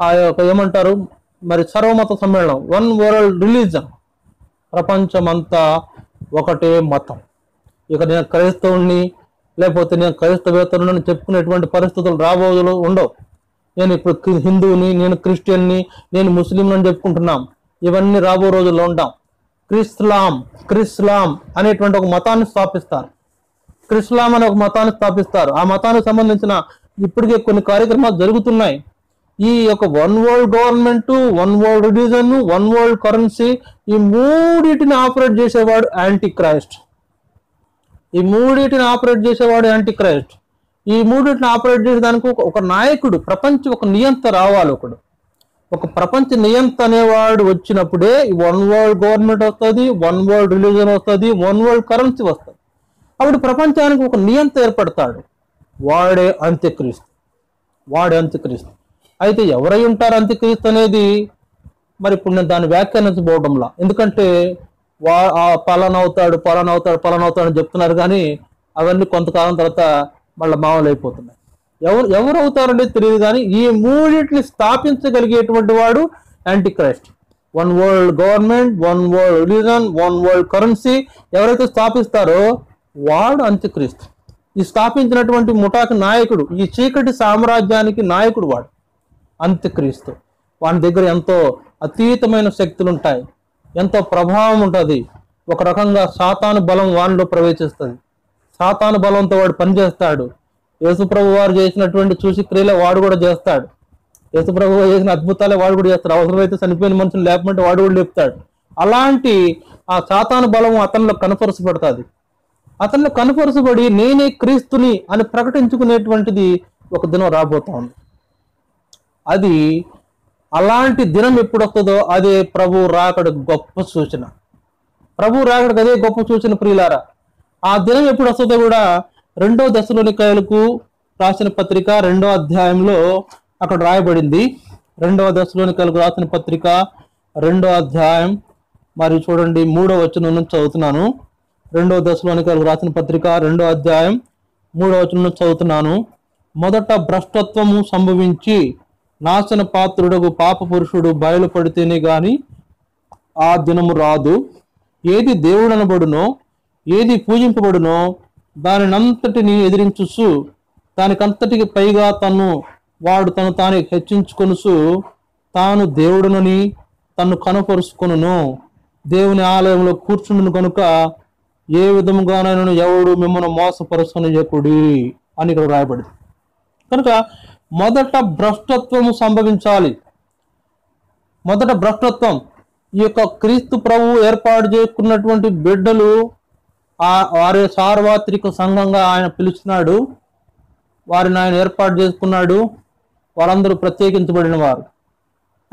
ఆ యొక్క ఏమంటారు? మరి సర్వమత సమ్మేళనం. వన్ వరల్డ్ రిలీజన్ ప్రపంచమంతా ఒకటే మతం. ఇక నేను క్రైస్తవుణ్ణి లేకపోతే నేను క్రైస్తవేతరుని చెప్పుకునేటువంటి పరిస్థితులు రాబోదులు ఉండవు. నేను ఇప్పుడు హిందువుని నేను క్రిస్టియన్ని నేను ముస్లిం అని చెప్పుకుంటున్నాం. ఇవన్నీ రాబో రోజుల్లో ఉంటాం. క్రిస్లాం క్రిస్లాం అనేటువంటి ఒక మతాన్ని స్థాపిస్తారు. క్రిస్లాం అనే ఒక మతాన్ని స్థాపిస్తారు. ఆ మతానికి సంబంధించిన ఇప్పటికే కొన్ని కార్యక్రమాలు జరుగుతున్నాయి. ఈ యొక్క one world government one world religion one world currency ఈ మూడింటిని ఆపరేట్ చేసేవాడు యాంటీ క్రైస్ట్ ఈ మూడింటిని ఆపరేట్ చేసేవాడు యాంటీ క్రైస్ట్ ఈ మూడింటిని ఆపరేట్ చేసేదానికి ఒక- నాయకుడు ప్రపంచ ఒక నియంత రావాలి ఒకడు ఒక ప్రపంచ నియంత అనేవాడు వచ్చినప్పుడే వన్ వరల్డ్ గవర్నమెంట్ వస్తుంది వన్ వరల్డ్ రిలీజన్ వస్తుంది వన్ వరల్డ్ కరెన్సీ వస్తుంది. అప్పుడు ప్రపంచానికి ఒక నియంత ఏర్పడతాడు. వాడే అంత్యక్రీస్తు వాడే అంత్యక్రీస్తు అయితే ఎవరై ఉంటారు అంత్యక్రీస్తు అనేది? మరి ఇప్పుడు నేను దాన్ని వ్యాఖ్యానించబోవడంలా. ఎందుకంటే వా ఆ పలానవుతాడు పలానవుతాడు అని చెప్తున్నారు కానీ అవన్నీ కొంతకాలం తర్వాత మళ్ళీ మామూలు అయిపోతున్నాయి ఎవరు ఎవరు అవుతారంటే తెలియదు కానీ ఈ మూడింటిని స్థాపించగలిగేటువంటి వాడు Antichrist one world government one world religion one world currency ఎవరైతే స్థాపిస్తారో వాడు అంత్యక్రీస్తు. ఈ స్థాపించినటువంటి ముఠాకి నాయకుడు ఈ చీకటి సామ్రాజ్యానికి నాయకుడు వాడు అంత్యక్రీస్తు. వాని దగ్గర ఎంతో అతీతమైన శక్తులు ఉంటాయి ఎంతో ప్రభావం ఉంటుంది. ఒక రకంగా సాతాను బలం వానిలో ప్రవేశిస్తుంది. సాతాను బలంతో వాడు పనిచేస్తాడు యేసుప్రభు వారు చేసినటువంటి చూసి క్రియలే వాడు కూడా చేస్తాడు. యేసుప్రభు వారు చేసిన అద్భుతాలే వాడు కూడా చేస్తాడు. అవసరమైతే చనిపోయిన మనుషులు లేకపోతే వాడు కూడా లేపుతాడు. అలాంటి ఆ సాతాను బలం అతనిలో కనపరచబడుతుంది అతనిలో కనపరచబడి నేనే క్రీస్తుని అని ప్రకటించుకునేటువంటిది ఒక దినం రాబోతా ఉంది అది అలాంటి దినం ఎప్పుడు వస్తుందో అదే ప్రభు రాకడ గొప్ప సూచన. ప్రభు రాకడకు అదే గొప్ప సూచన ప్రియులారా. ఆ దినం ఎప్పుడు వస్తుందో కూడా రెండో దశలోని కాయలకు రాసిన పత్రిక రెండో అధ్యాయంలో అక్కడ రాయబడింది. రెండవ దశలోని కలుగు రాసిన పత్రిక రెండో అధ్యాయం. మరియు చూడండి మూడో వచనం నుంచి చదువుతున్నాను. రెండవ దశలోని కలుగు రాసిన పత్రిక రెండో అధ్యాయం. మూడో వచనం నుంచి చదువుతున్నాను. మొదట భ్రష్టత్వము సంభవించి నాశన పాత్రుడకు పాప పురుషుడు బయలుపడితేనే గాని ఆ దినము రాదు. ఏది దేవుడనబడునో ఏది పూజింపబడునో దానినంతటిని ఎదిరించుసు దానికంతటికి పైగా తను వాడు తను తాను హెచ్చించుకొనుసు తాను దేవుడునని తను కనపరుచుకొను దేవుని ఆలయంలో కూర్చుండును కనుక ఏ విధముగానైనా ఎవడు మిమ్మల్ని మోసపరుచుకొని చెప్పుడి అని ఇక్కడ రాయబడింది. కనుక మొదట భ్రష్టత్వము సంభవించాలి. మొదట భ్రష్టత్వం ఈ యొక్క క్రీస్తు ప్రభు ఏర్పాటు చేసుకున్నటువంటి బిడ్డలు ఆ వారి సార్వత్రిక సంఘంగా ఆయన పిలుస్తున్నాడు. వారిని ఆయన ఏర్పాటు చేసుకున్నాడు. వారందరూ ప్రత్యేకించబడిన వారు.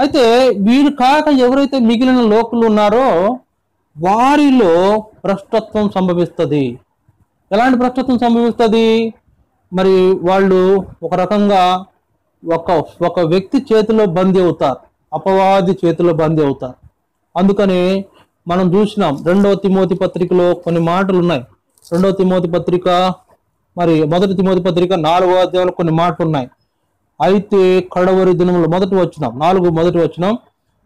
అయితే వీరు కాక ఎవరైతే మిగిలిన లోకులు ఉన్నారో వారిలో భ్రష్టత్వం సంభవిస్తుంది. ఎలాంటి భ్రష్టత్వం సంభవిస్తుంది? మరి వాళ్ళు ఒక రకంగా ఒక ఒక వ్యక్తి చేతిలో బందీ అవుతారు. అపవాది చేతిలో బందీ అవుతారు. అందుకని మనం చూసినాం రెండవ తిమోతి పత్రికలో కొన్ని మాటలు ఉన్నాయి రెండవ తిమోతి పత్రిక మరి మొదటి తిమోతి పత్రిక నాలుగవ అధ్యాయంలో కొన్ని మాటలు ఉన్నాయి అయితే కడవరి దినములు మొదటి వచ్చినాం నాలుగు మొదటి వచ్చినాం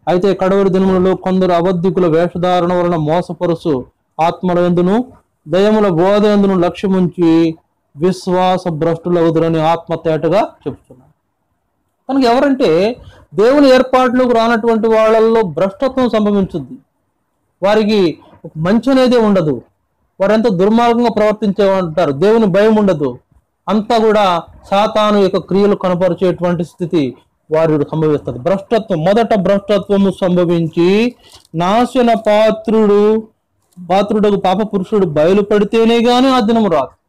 అయితే కడవరి దినములలో కొందరు అబద్ధికుల వేషధారణ వలన మోసపరుసు ఆత్మల ఎందును దయముల బోధ ఎందును లక్ష్యముంచి విశ్వాస భ్రష్టులవుదురని ఆత్మ తేటగా చెప్తున్నాను కనుక ఎవరంటే దేవుని ఏర్పాట్లోకి రానటువంటి వాళ్ళల్లో భ్రష్టత్వం సంభవించుద్ది. వారికి మంచి అనేది ఉండదు. వారెంత దుర్మార్గంగా ప్రవర్తించే ఉంటారు దేవుని భయం ఉండదు. అంతా కూడా సాతాను యొక్క క్రియలు కనపరిచేటువంటి స్థితి వారి సంభవిస్తుంది. భ్రష్టత్వం మొదట భ్రష్టత్వము సంభవించి నాశన పాత్రుడు పాత్రుడకు పాప పురుషుడు బయలుపడితేనే గాని ఆ దినము రాదు.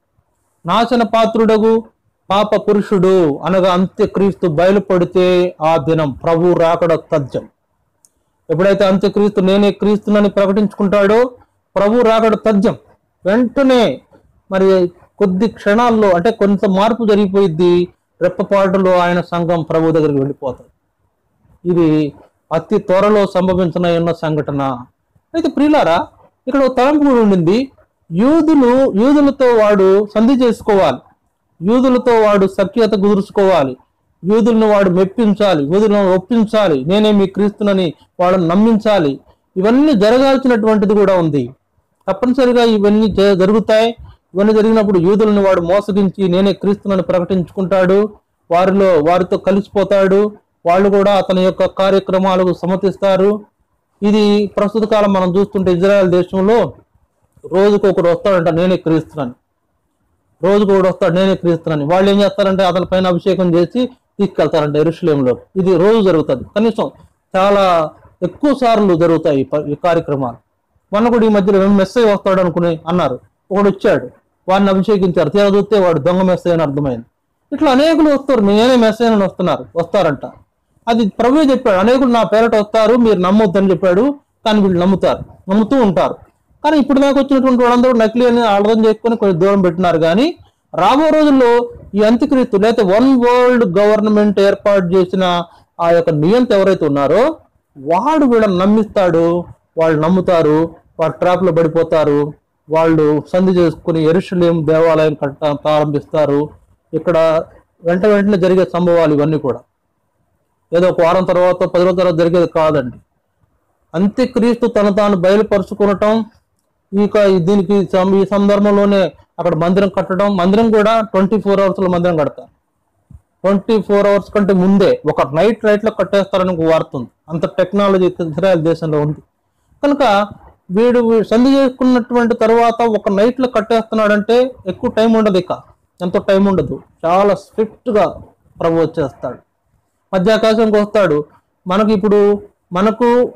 నాశన పాత్రుడగు పాప పురుషుడు అనగా అంత్యక్రీస్తు బయలుపడితే ఆ దినం ప్రభు రాకడ తథ్యం. ఎప్పుడైతే అంత్యక్రీస్తు నేనే క్రీస్తునని ప్రకటించుకుంటాడో ప్రభు రాకడ తథ్యం. వెంటనే మరి కొద్ది క్షణాల్లో అంటే కొంత మార్పు జరిగిపోయిద్ది రెప్పపాటులో ఆయన సంఘం ప్రభు దగ్గరికి వెళ్ళిపోతుంది ఇది అతి త్వరలో సంభవించనన్న సంఘటన. అయితే ప్రియులారా ఇక్కడ ఒక తలంపు కూడా ఉండింది. యూదులు యూదులతో వాడు సంధి చేసుకోవాలి. యూదులతో వాడు సఖ్యత కుదుర్చుకోవాలి. యూదులను వాడు మెప్పించాలి యూదులను ఒప్పించాలి. నేనే మీ క్రీస్తునని వాళ్ళని నమ్మించాలి. ఇవన్నీ జరగాల్సినటువంటిది కూడా ఉంది. తప్పనిసరిగా ఇవన్నీ జ- జరుగుతాయి. ఇవన్నీ జరిగినప్పుడు యూదులను వాడు మోసగించి నేనే క్రీస్తునని ప్రకటించుకుంటాడు. వారిలో వారితో కలిసిపోతాడు. వాళ్ళు కూడా అతని యొక్క కార్యక్రమాలకు సమతిస్తారు ఇది ప్రస్తుత కాలం మనం చూస్తుంటే ఇజ్రాయెల్ దేశంలో రోజుకు ఒకడు వస్తాడంట నేనే క్రీస్తున్నాను రోజుకు ఒకడు వస్తాడు నేనే క్రీస్తున్నాను వాళ్ళు ఏం చేస్తారంటే అతని పైన అభిషేకం చేసి తీసుకెళ్తారంట ఎరుషులేంలో ఇది రోజు జరుగుతుంది. కనీసం చాలా ఎక్కువ సార్లు జరుగుతాయి ఈ ప- ఈ కార్యక్రమాలు. మొన్న కూడా ఈ మధ్యలో మెస్సేజ్ వస్తాడు అనుకుని అన్నారు. ఒకడు వచ్చాడు. వాడిని అభిషేకించారు. తీరా చూస్తే వాడు దొంగ మెస్సేజ్ అని అర్థమైంది. ఇట్లా అనేకులు వస్తారు. నేనే మెస్సేజ్ అని వస్తున్నారు. వస్తారంట. అది ప్రభువే చెప్పాడు. అనేకులు నా పేరట వస్తారు. మీరు నమ్మొద్దని చెప్పాడు. కానీ వీళ్ళు నమ్ముతారు. నమ్ముతూ ఉంటారు. కానీ ఇప్పుడు దాకా వచ్చినటువంటి వాళ్ళందరూ నకిలీ అని అర్థం చేసుకుని కొంచెం దూరం పెట్టినారు. కానీ రాబో రోజుల్లో ఈ అంత్యక్రీస్తు లేకపోతే వన్ వరల్డ్ గవర్నమెంట్ ఏర్పాటు చేసిన ఆ యొక్క నియంత ఎవరైతే ఉన్నారో వాడు వీళ్ళని నమ్మిస్తాడు వాళ్ళు నమ్ముతారు వాడు ట్రాప్లో పడిపోతారు వాళ్ళు సంధి చేసుకుని ఎరుషలేం దేవాలయం కట్ట ప్రారంభిస్తారు. ఇక్కడ వెంట వెంటనే జరిగే సంభవాలు ఇవన్నీ కూడా. ఏదో ఒక వారం తర్వాత పది రోజుల తర్వాత జరిగేది కాదండి. అంత్యక్రీస్తు తను తాను బయలుపరుచుకునటం ఇక దీనికి ఈ సందర్భంలోనే అక్కడ మందిరం కట్టడం మందిరం కూడా ట్వంటీ ఫోర్ అవర్స్లో మందిరం కడతారు. ట్వంటీ ఫోర్ అవర్స్ కంటే ముందే ఒక నైట్ రైట్లో కట్టేస్తారని ఒక అంత టెక్నాలజీ ఇజ్రాయెల్ దేశంలో ఉంది. కనుక వీడు సంధి చేసుకున్నటువంటి తర్వాత ఒక నైట్లో కట్టేస్తున్నాడంటే ఎక్కువ టైం ఉండదు ఇక. ఎంతో టైం ఉండదు. చాలా స్ట్రిక్ట్గా ప్రభు వచ్చేస్తాడు. మధ్యాకాశంకి వస్తాడు. మనకి ఇప్పుడు మనకు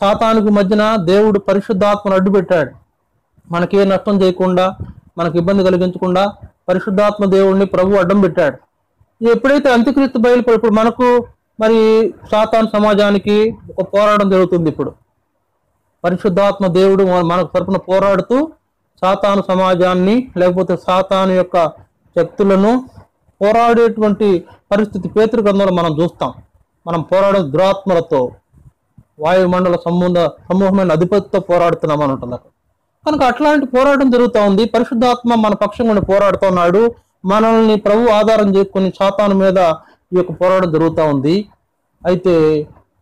సాతానికి మధ్యన దేవుడు పరిశుద్ధాత్మను అడ్డు పెట్టాడు మనకి ఏ నష్టం చేయకుండా మనకి ఇబ్బంది కలిగించకుండా పరిశుద్ధాత్మ దేవుడిని ప్రభు అడ్డం పెట్టాడు. ఎప్పుడైతే అంత్యక్రీస్తు బయలుపడి ఇప్పుడు మనకు మరి సాతాన్ సమాజానికి ఒక పోరాటం జరుగుతుంది ఇప్పుడు. పరిశుద్ధాత్మ దేవుడు మనకు తరపున పోరాడుతూ సాతాను సమాజాన్ని లేకపోతే సాతాను యొక్క శక్తులను పోరాడేటువంటి పరిస్థితి పేతృ గ్రంథంలో మనం చూస్తాం. మనం పోరాడే దురాత్మలతో వాయుమండల సంబంధ సమూహమైన అధిపతితో పోరాడుతున్నాం అని ఉంటుంది అక్కడ. కనుక అట్లాంటి పోరాటం జరుగుతూ ఉంది. పరిశుద్ధాత్మ మన పక్షంగా నుండి పోరాడుతున్నాడు మనల్ని ప్రభు ఆధారం చేసుకుని శాతాను మీద ఈ యొక్క పోరాటం జరుగుతూ ఉంది. అయితే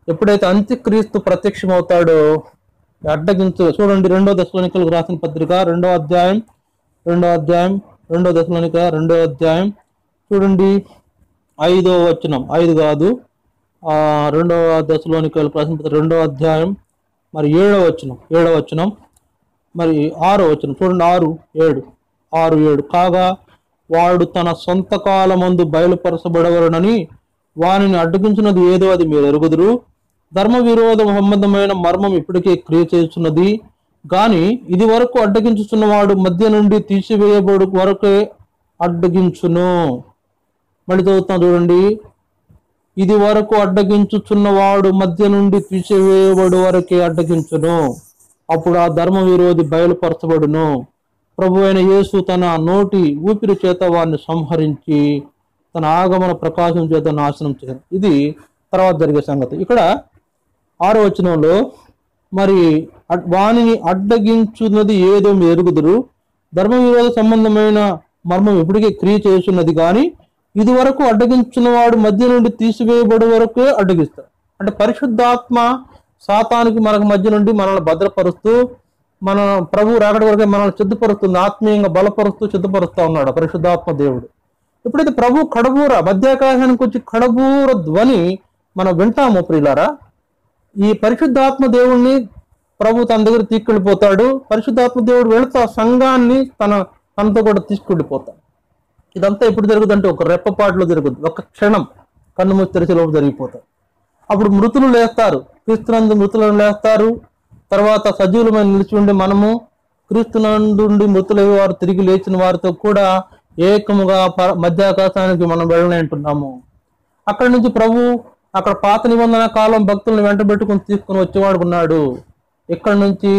ఎప్పుడైతే అంత్యక్రీస్తు ప్రత్యక్షమవుతాడో అడ్డగించు చూడండి రెండో దశలోనికలకు రాసిన పత్రిక రెండో అధ్యాయం రెండో అధ్యాయం రెండో దశలోనిక రెండో అధ్యాయం. చూడండి ఐదో వచనం ఐదు కాదు రెండవ దశలోనికలు రాసిన పత్రిక రెండో అధ్యాయం మరి ఏడవ వచనం ఏడవ వచనం. మరి ఆరో వచ్చిన చూడండి ఆరు ఏడు. ఆరు ఏడు. కాగా వాడు తన సొంత కాలమందు బయలుపరచబడవలనని వానిని అడ్డగించినది ఏదో అది మీరు ఎరుగుదురు. ధర్మ విరోధ సంబంధమైన మర్మం ఇప్పటికే క్రియ చేస్తున్నది. కానీ ఇది వరకు అడ్డగించుతున్నవాడు మధ్య నుండి తీసివేయబడు వరకే అడ్డగించును. మళ్ళీ చదువుతాం చూడండి. ఇది వరకు అడ్డగించుచున్నవాడు మధ్య నుండి తీసివేయబడు వరకే అడ్డగించును. అప్పుడు ఆ ధర్మ విరోధి బయలుపరచబడును. ప్రభు అయిన యేసు తన నోటి ఊపిరి చేత వారిని సంహరించి తన ఆగమన ప్రకాశం చేత నాశనం చేశారు. ఇది తర్వాత జరిగే సంగతి. ఇక్కడ ఆరో వచనంలో మరి అడ్- వానిని అడ్డగించున్నది ఏదో మీరు ఎరుగుదురు. ధర్మ విరోధ సంబంధమైన మర్మం ఇప్పటికే క్రియ చేస్తున్నది కానీ ఇది వరకు అడ్డగించిన వాడు మధ్య నుండి తీసివేయబడే వరకే అడ్డగిస్తారు అంటే పరిశుద్ధాత్మ సాతానికి మనకు మధ్య నుండి మనల్ని భద్రపరుస్తూ మన ప్రభు రాకడ వరకే మనల్ని సిద్ధపరుస్తుంది ఆత్మీయంగా బలపరుస్తూ సిద్ధపరుస్తూ ఉన్నాడు పరిశుద్ధాత్మ దేవుడు. ఎప్పుడైతే ప్రభు కడబూర మధ్యాకాశానికి వచ్చి కడబూర ధ్వని మనం వింటాము ప్రియులారా. ఈ పరిశుద్ధాత్మ దేవుణ్ణి ప్రభు తన దగ్గర తీసుకెళ్ళిపోతాడు పరిశుద్ధాత్మ దేవుడు వెళుతూ సంఘాన్ని తన తనతో కూడా తీసుకెళ్ళిపోతాడు. ఇదంతా ఎప్పుడు జరుగుతుందంటే ఒక రెప్పపాటులో జరుగుతుంది ఒక క్షణం కన్ను మూసి తెరిచే అప్పుడు మృతులు లేస్తారు. క్రీస్తునందు మృతులను లేస్తారు. తర్వాత సజీవులమైన నిలిచి ఉండి మనము క్రీస్తునందుండి మృతులై వారు తిరిగి లేచిన వారితో కూడా ఏకముగా మధ్యాకాశానికి మనం వెళ్ళని అంటున్నాము. అక్కడి నుంచి ప్రభు అక్కడ పాత నిబంధన కాలం భక్తులను వెంటబెట్టుకుని తీసుకుని వచ్చేవాడు ఉన్నాడు. ఇక్కడ నుంచి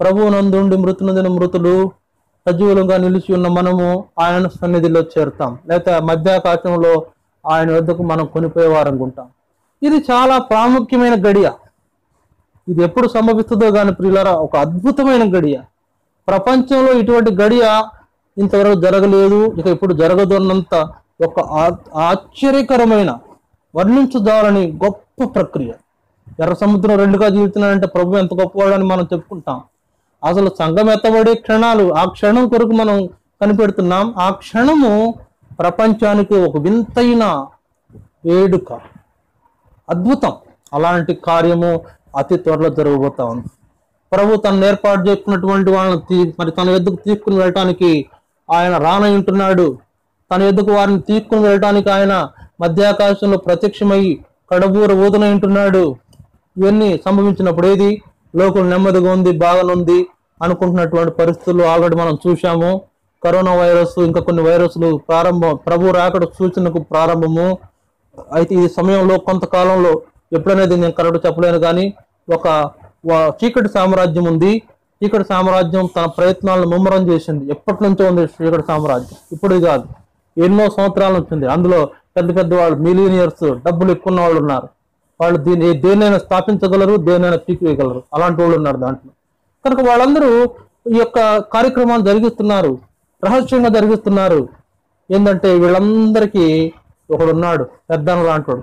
ప్రభు నందుండి మృతు నందిన మృతులు సజీవులుగా నిలిచి ఉన్న మనము ఆయన సన్నిధిలో చేరుతాం. లేకపోతే మధ్యాకాశంలో ఆయన వద్దకు మనం కొనిపోయేవారు అనుకుంటాం ఇది చాలా ప్రాముఖ్యమైన గడియ. ఇది ఎప్పుడు సంభవిస్తుందో కానీ ప్రియులరా ఒక అద్భుతమైన గడియ. ప్రపంచంలో ఇటువంటి గడియ ఇంతవరకు జరగలేదు. ఇక ఇప్పుడు జరగదు అన్నంత ఒక ఆశ్చర్యకరమైన వర్ణించుదాలని గొప్ప ప్రక్రియ. ఎర్ర సముద్రం రెండుగా జీవితున్నాడంటే ప్రభు ఎంత గొప్పవాడని మనం చెప్పుకుంటాం. అసలు సంఘం ఎత్తబడే క్షణాలు ఆ క్షణం కొరకు మనం కనిపెడుతున్నాం. ఆ క్షణము ప్రపంచానికి ఒక వింతైన వేడుక. అద్భుతం. అలాంటి కార్యము అతి త్వరలో జరగబోతా ఉంది. ప్రభు తను ఏర్పాటు చేసుకున్నటువంటి వాళ్ళని తీ- మరి తన ఎద్దుకు తీసుకుని వెళ్ళటానికి ఆయన రానయుంటున్నాడు. తన ఎద్దుకు వారిని తీసుకుని వెళ్ళటానికి ఆయన మధ్యాకాశంలో ప్రత్యక్షమై కడబూర ఊదనయుంటున్నాడు. ఇవన్నీ సంభవించినప్పుడు ఏది? లోకం నెమ్మదిగా ఉంది బాగానుంది అనుకుంటున్నటువంటి పరిస్థితులు ఆల్రెడీ మనం చూశాము. కరోనా వైరస్ ఇంకా కొన్ని వైరస్లు ప్రారంభం ప్రభు రాకడ సూచనకు ప్రారంభము. అయితే ఈ సమయంలో కొంతకాలంలో ఎప్పుడనేది నేను కరెక్ట్ చెప్పలేను కానీ ఒక చీకటి సామ్రాజ్యం ఉంది. చీకటి సామ్రాజ్యం తన ప్రయత్నాలను ముమ్మరం చేసింది. ఎప్పటి నుంచో ఉంది చీకటి సామ్రాజ్యం. ఇప్పుడు కాదు. ఎన్నో సంవత్సరాల నుంచి ఉంది. అందులో పెద్ద పెద్ద వాళ్ళు మిలీనియర్స్ డబ్బులు ఎక్కువ ఉన్న వాళ్ళు ఉన్నారు. వాళ్ళు దీన్ని దేన్నైనా స్థాపించగలరు దేన్నైనా పీకివేయగలరు అలాంటి వాళ్ళు ఉన్నారు దాంట్లో. కనుక వాళ్ళందరూ ఈ యొక్క కార్యక్రమాన్ని జరిగిస్తున్నారు. రహస్యంగా జరిగిస్తున్నారు. ఏంటంటే వీళ్ళందరికీ ఒకడు ఉన్నాడు పెద్దన లాంటివాడు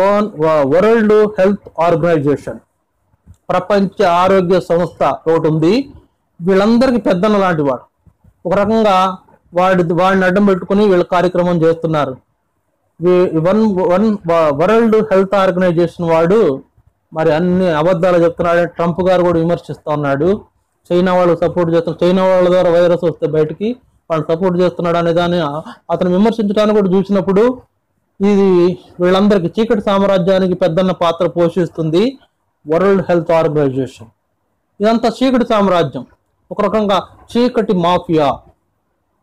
ఓన్ వరల్డ్ హెల్త్ ఆర్గనైజేషన్. ప్రపంచ ఆరోగ్య సంస్థ ఒకటి ఉంది వీళ్ళందరికీ పెద్దన్న లాంటి వాడు ఒక రకంగా వాడి వాడిని అడ్డం పెట్టుకుని వీళ్ళ కార్యక్రమం చేస్తున్నారు. We- one one World Health Organisation వాడు మరి అన్ని అబద్ధాలు చెప్తున్నాడు. ట్రంప్ గారు కూడా విమర్శిస్తూ ఉన్నాడు. చైనా వాళ్ళు సపోర్ట్ చేస్తున్నారు చైనా వాళ్ళ ద్వారా వైరస్ వస్తే బయటికి వాళ్ళు సపోర్ట్ చేస్తున్నాడు అనే దాన్ని అతను విమర్శించడానికి కూడా చూసినప్పుడు ఇది వీళ్ళందరికీ చీకటి సామ్రాజ్యానికి పెద్దన్న పాత్ర పోషిస్తుంది వరల్డ్ హెల్త్ ఆర్గనైజేషన్ ఇదంతా చీకటి సామ్రాజ్యం. ఒక రకంగా చీకటి మాఫియా.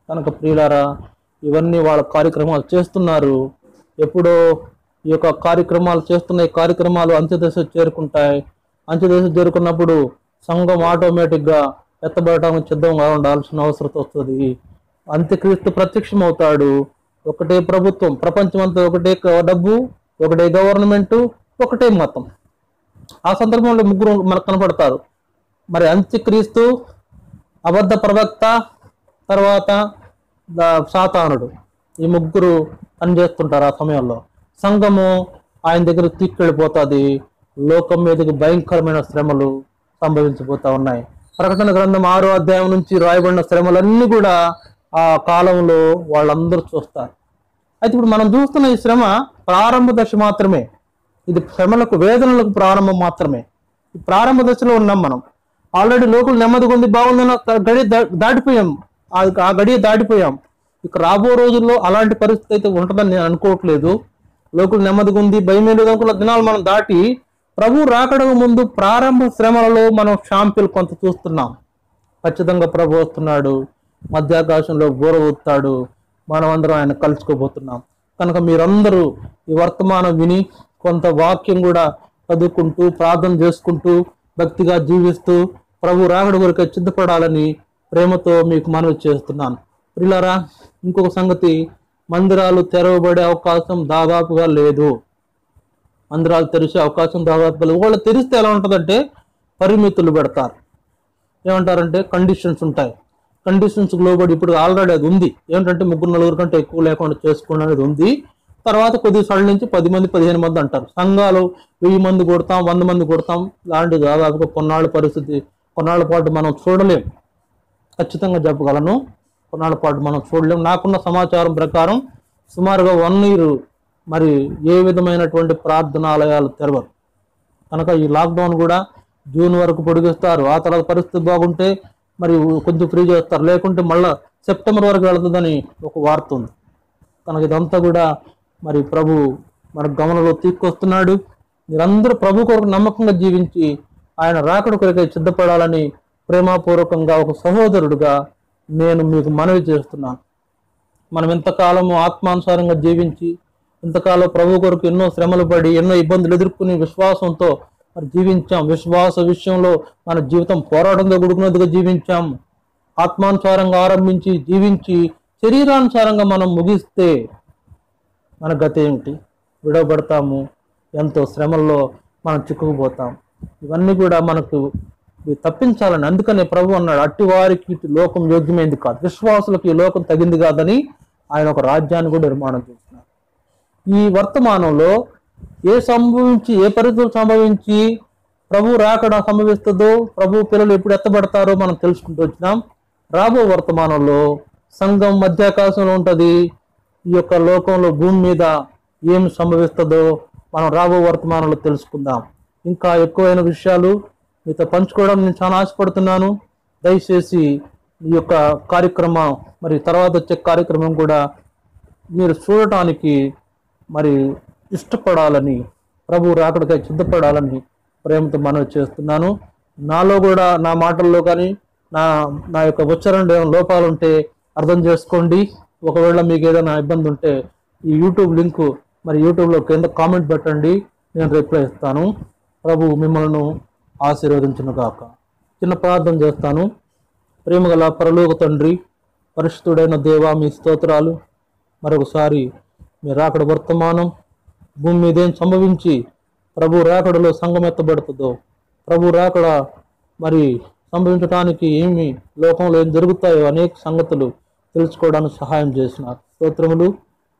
కనుక ప్రియులారా ఇవన్నీ వాళ్ళ కార్యక్రమాలు చేస్తున్నారు. ఎప్పుడో ఈ యొక్క కార్యక్రమాలు చేస్తున్న ఈ కార్యక్రమాలు అంత్యదశ చేరుకుంటాయి. అంత్యదశ చేరుకున్నప్పుడు సంఘం ఆటోమేటిక్గా ఎత్తబడటానికి సిద్ధంగా ఉండాల్సిన అవసరం వస్తుంది. అంత్యక్రీస్తు ప్రత్యక్షం అవుతాడు ఒకటే ప్రభుత్వం ప్రపంచమంతా ఒకటే డబ్బు ఒకటే గవర్నమెంట్ ఒకటే మతం. ఆ సందర్భంలో ముగ్గురు మనకు కనపడతారు. మరి అంత్యక్రీస్తు అబద్ధ ప్రవక్త తర్వాత సాతానుడు. ఈ ముగ్గురు పనిచేస్తుంటారు ఆ సమయంలో. సంఘము ఆయన దగ్గర తీసుకెళ్ళిపోతుంది. లోకం మీదకి భయంకరమైన శ్రమలు సంభవించిపోతూ ఉన్నాయి. ప్రకటన గ్రంథం ఆరో అధ్యాయం నుంచి రాయబడిన శ్రమలన్నీ కూడా ఆ కాలంలో వాళ్ళందరూ చూస్తారు. అయితే ఇప్పుడు మనం చూస్తున్న ఈ శ్రమ ప్రారంభ దశ మాత్రమే. ఇది శ్రమలకు వేదనలకు ప్రారంభం మాత్రమే. ఈ ప్రారంభ దశలో ఉన్నాం మనం. ఆల్రెడీ లోకల్ నెమ్మదిగా ఉంది బాగుందని గడి దా- దాటిపోయాం. ఆ గడియ దాటిపోయాం. ఇక రాబో రోజుల్లో అలాంటి పరిస్థితి అయితే ఉంటుందని నేను అనుకోవట్లేదు. లోకల్ నెమ్మదిగా ఉంది భయం లేదు అనుకున్న దినాలు మనం దాటి ప్రభు రాకడకు ముందు ప్రారంభ శ్రమలలో మనం షాంపిల్ కొంత చూస్తున్నాం. ఖచ్చితంగా ప్రభు వస్తున్నాడు. మధ్యాకాశంలో బోర మనమందరం ఆయన కలుసుకోబోతున్నాం. కనుక మీరందరూ ఈ వర్తమానం విని కొంత వాక్యం కూడా చదువుకుంటూ ప్రార్థన చేసుకుంటూ భక్తిగా జీవిస్తూ ప్రభు రాకడ కొరకు సిద్ధపడాలని ప్రేమతో మీకు మనవి చేస్తున్నాను. ప్రిలారా ఇంకొక సంగతి మందిరాలు తెరవబడే అవకాశం దాదాపుగా లేదు. మందిరాలు తెరిచే అవకాశం దాదాపుగా లేదు. వాళ్ళు తెరిస్తే ఎలా ఉంటుందంటే పరిమితులు పెడతారు. ఏమంటారంటే కండిషన్స్ ఉంటాయి. కండిషన్స్ లోబడి ఇప్పుడు ఆల్రెడీ అది ఉంది. ఏంటంటే ముగ్గురు నలుగురు కంటే ఎక్కువ లేకుండా చేసుకోండి అనేది ఉంది. తర్వాత కొద్ది సార్లు నుంచి పది మంది పదిహేను మంది అంటారు. సంఘాలు వెయ్యి మంది కొడతాం వంద మంది కొడతాం. లాంటి దాదాపుగా కొన్నాళ్ళ పరిస్థితి కొన్నాళ్ళ పాటు మనం చూడలేం. ఖచ్చితంగా చెప్పగలను. కొన్నాళ్ళ పాటు మనం చూడలేం. నాకున్న సమాచారం ప్రకారం సుమారుగా వన్ ఇయర్ మరి ఏ విధమైనటువంటి ప్రార్థనాలయాలు తెరవరు. కనుక ఈ లాక్డౌన్ కూడా జూన్ వరకు పొడిగిస్తారు. ఆ తర్వాత పరిస్థితి బాగుంటే మరి కొంచెం ఫ్రీ చేస్తారు లేకుంటే మళ్ళా సెప్టెంబర్ వరకు వెళుతుందని ఒక వార్త ఉంది. తనకి ఇదంతా కూడా మరి ప్రభు మన గమనంలో తీసుకొస్తున్నాడు. మీరందరూ ప్రభు కొరకు నమ్మకంగా జీవించి ఆయన రాకడ కొరకై సిద్ధపడాలని ప్రేమపూర్వకంగా ఒక సహోదరుడుగా నేను మీకు మనవి చేస్తున్నాను. మనం ఇంతకాలము ఆత్మానుసారంగా జీవించి ఇంతకాలం ప్రభు కొరకు ఎన్నో శ్రమలు పడి ఎన్నో ఇబ్బందులు ఎదుర్కొని విశ్వాసంతో మరి జీవించాం. విశ్వాస విషయంలో మన జీవితం పోరాటంతో కూడుకున్నదిగా జీవించాం. ఆత్మానుసారంగా ఆరంభించి జీవించి శరీరానుసారంగా మనం ముగిస్తే మన గత ఏమిటి విడవబడతాము. ఎంతో శ్రమల్లో మనం చిక్కుకుపోతాం. ఇవన్నీ కూడా మనకు తప్పించాలని అందుకనే ప్రభు అన్నాడు అట్టి వారికి లోకం యోగ్యమైంది కాదు. విశ్వాసులకు ఈ లోకం తగింది కాదని ఆయన ఒక రాజ్యాన్ని కూడా నిర్మాణం చేస్తున్నారు. ఈ వర్తమానంలో ఏ సంభవించి ఏ పరిస్థితులు సంభవించి ప్రభు రాకడ సంభవిస్తుందో ప్రభు పిల్లలు ఎప్పుడు ఎత్తబడతారో మనం తెలుసుకుంటూ వచ్చినాం. రాబో వర్తమానంలో సంఘం మధ్యాకాశంలో ఉంటుంది. ఈ యొక్క లోకంలో భూమి మీద ఏం సంభవిస్తుందో మనం రాబో వర్తమానంలో తెలుసుకుందాం. ఇంకా ఎక్కువైన విషయాలు మీతో పంచుకోవడం నేను చాలా ఆశపడుతున్నాను. దయచేసి ఈ యొక్క కార్యక్రమం మరి తర్వాత వచ్చే కార్యక్రమం కూడా మీరు చూడటానికి మరి ఇష్టపడాలని ప్రభు రాకడికై సిద్ధపడాలని ప్రేమతో మనవి చేస్తున్నాను. నాలో కూడా నా మాటల్లో కానీ నా నా యొక్క ఉచ్చారణ ఏమైనా లోపాలు ఉంటే అర్థం చేసుకోండి. ఒకవేళ మీకు ఏదైనా ఇబ్బంది ఉంటే ఈ యూట్యూబ్ లింకు మరి యూట్యూబ్లో కింద కామెంట్ పెట్టండి. నేను రిప్లై ఇస్తాను. ప్రభు మిమ్మల్ని ఆశీర్వదించును కాక చిన్న ప్రార్థన చేస్తాను. ప్రేమగల పరలోక తండ్రి పరిశుద్ధుడైన దేవా మీ స్తోత్రాలు మరొకసారి మీ రాకడ వర్తమానం భూమి మీద ఏం సంభవించి ప్రభు రాకడలో సంఘం ఎత్తబడుతుందో? ప్రభు రాకడ మరి సంభవించడానికి ఏమి లోకంలో ఏం జరుగుతాయో అనేక సంగతులు తెలుసుకోవడానికి సహాయం చేసినారు. స్తోత్రములు.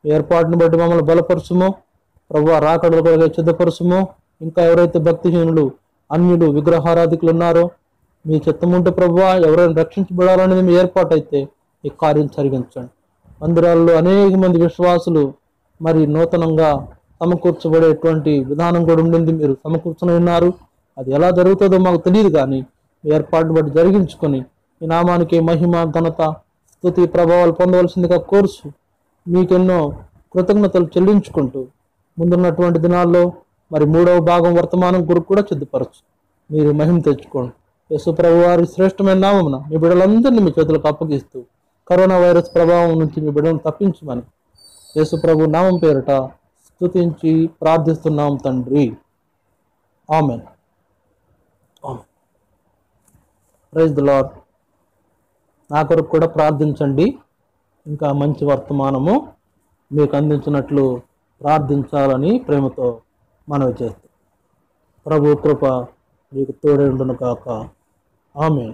ఏర్పాటును బట్టి మమ్మల్ని బలపరుచుమో. ప్రభు రాకడలు కొరగా సిద్ధపరుచుమో. ఇంకా ఎవరైతే భక్తిహీనులు అన్యులు విగ్రహారాధికులు ఉన్నారో మీ చిత్తం ఉంటే ప్రభు ఎవరైనా రక్షించబడాలనేది మీ ఏర్పాటైతే ఈ కార్యం జరిగించండి. మందిరాల్లో అనేక మంది విశ్వాసులు మరి నూతనంగా సమకూర్చబడేటువంటి విధానం కూడా ఉండింది. మీరు సమకూర్చుని ఉన్నారు. అది ఎలా జరుగుతుందో మాకు తెలియదు కానీ ఏర్పాటు బట్టి జరిగించుకొని ఈ నామానికి మహిమ ఘనత స్థుతి ప్రభావాలు పొందవలసిందిగా కోర్సు మీకెన్నో కృతజ్ఞతలు చెల్లించుకుంటూ ముందున్నటువంటి దినాల్లో మరి మూడవ భాగం వర్తమానం కొరకు కూడా సిద్ధపరచు. మీరు మహిమ తెచ్చుకోండి. యేసు ప్రభు వారి శ్రేష్టమైన నామమున మీ బిడ్డలందరినీ మీ చేతులకు అప్పగిస్తూ కరోనా వైరస్ ప్రభావం నుంచి మీ బిడ్డలను తప్పించమని యేసు ప్రభు నామం పేరిట స్తుతించి ప్రార్థిస్తున్నాం తండ్రి. ఆమెన్. Praise the Lord. నా కొరకు కూడా ప్రార్థించండి. ఇంకా మంచి వర్తమానము మీకు అందించినట్లు ప్రార్థించాలని ప్రేమతో మనవి చేస్తాం. ప్రభు కృప మీకు తోడే ఉండును కాక. ఆమె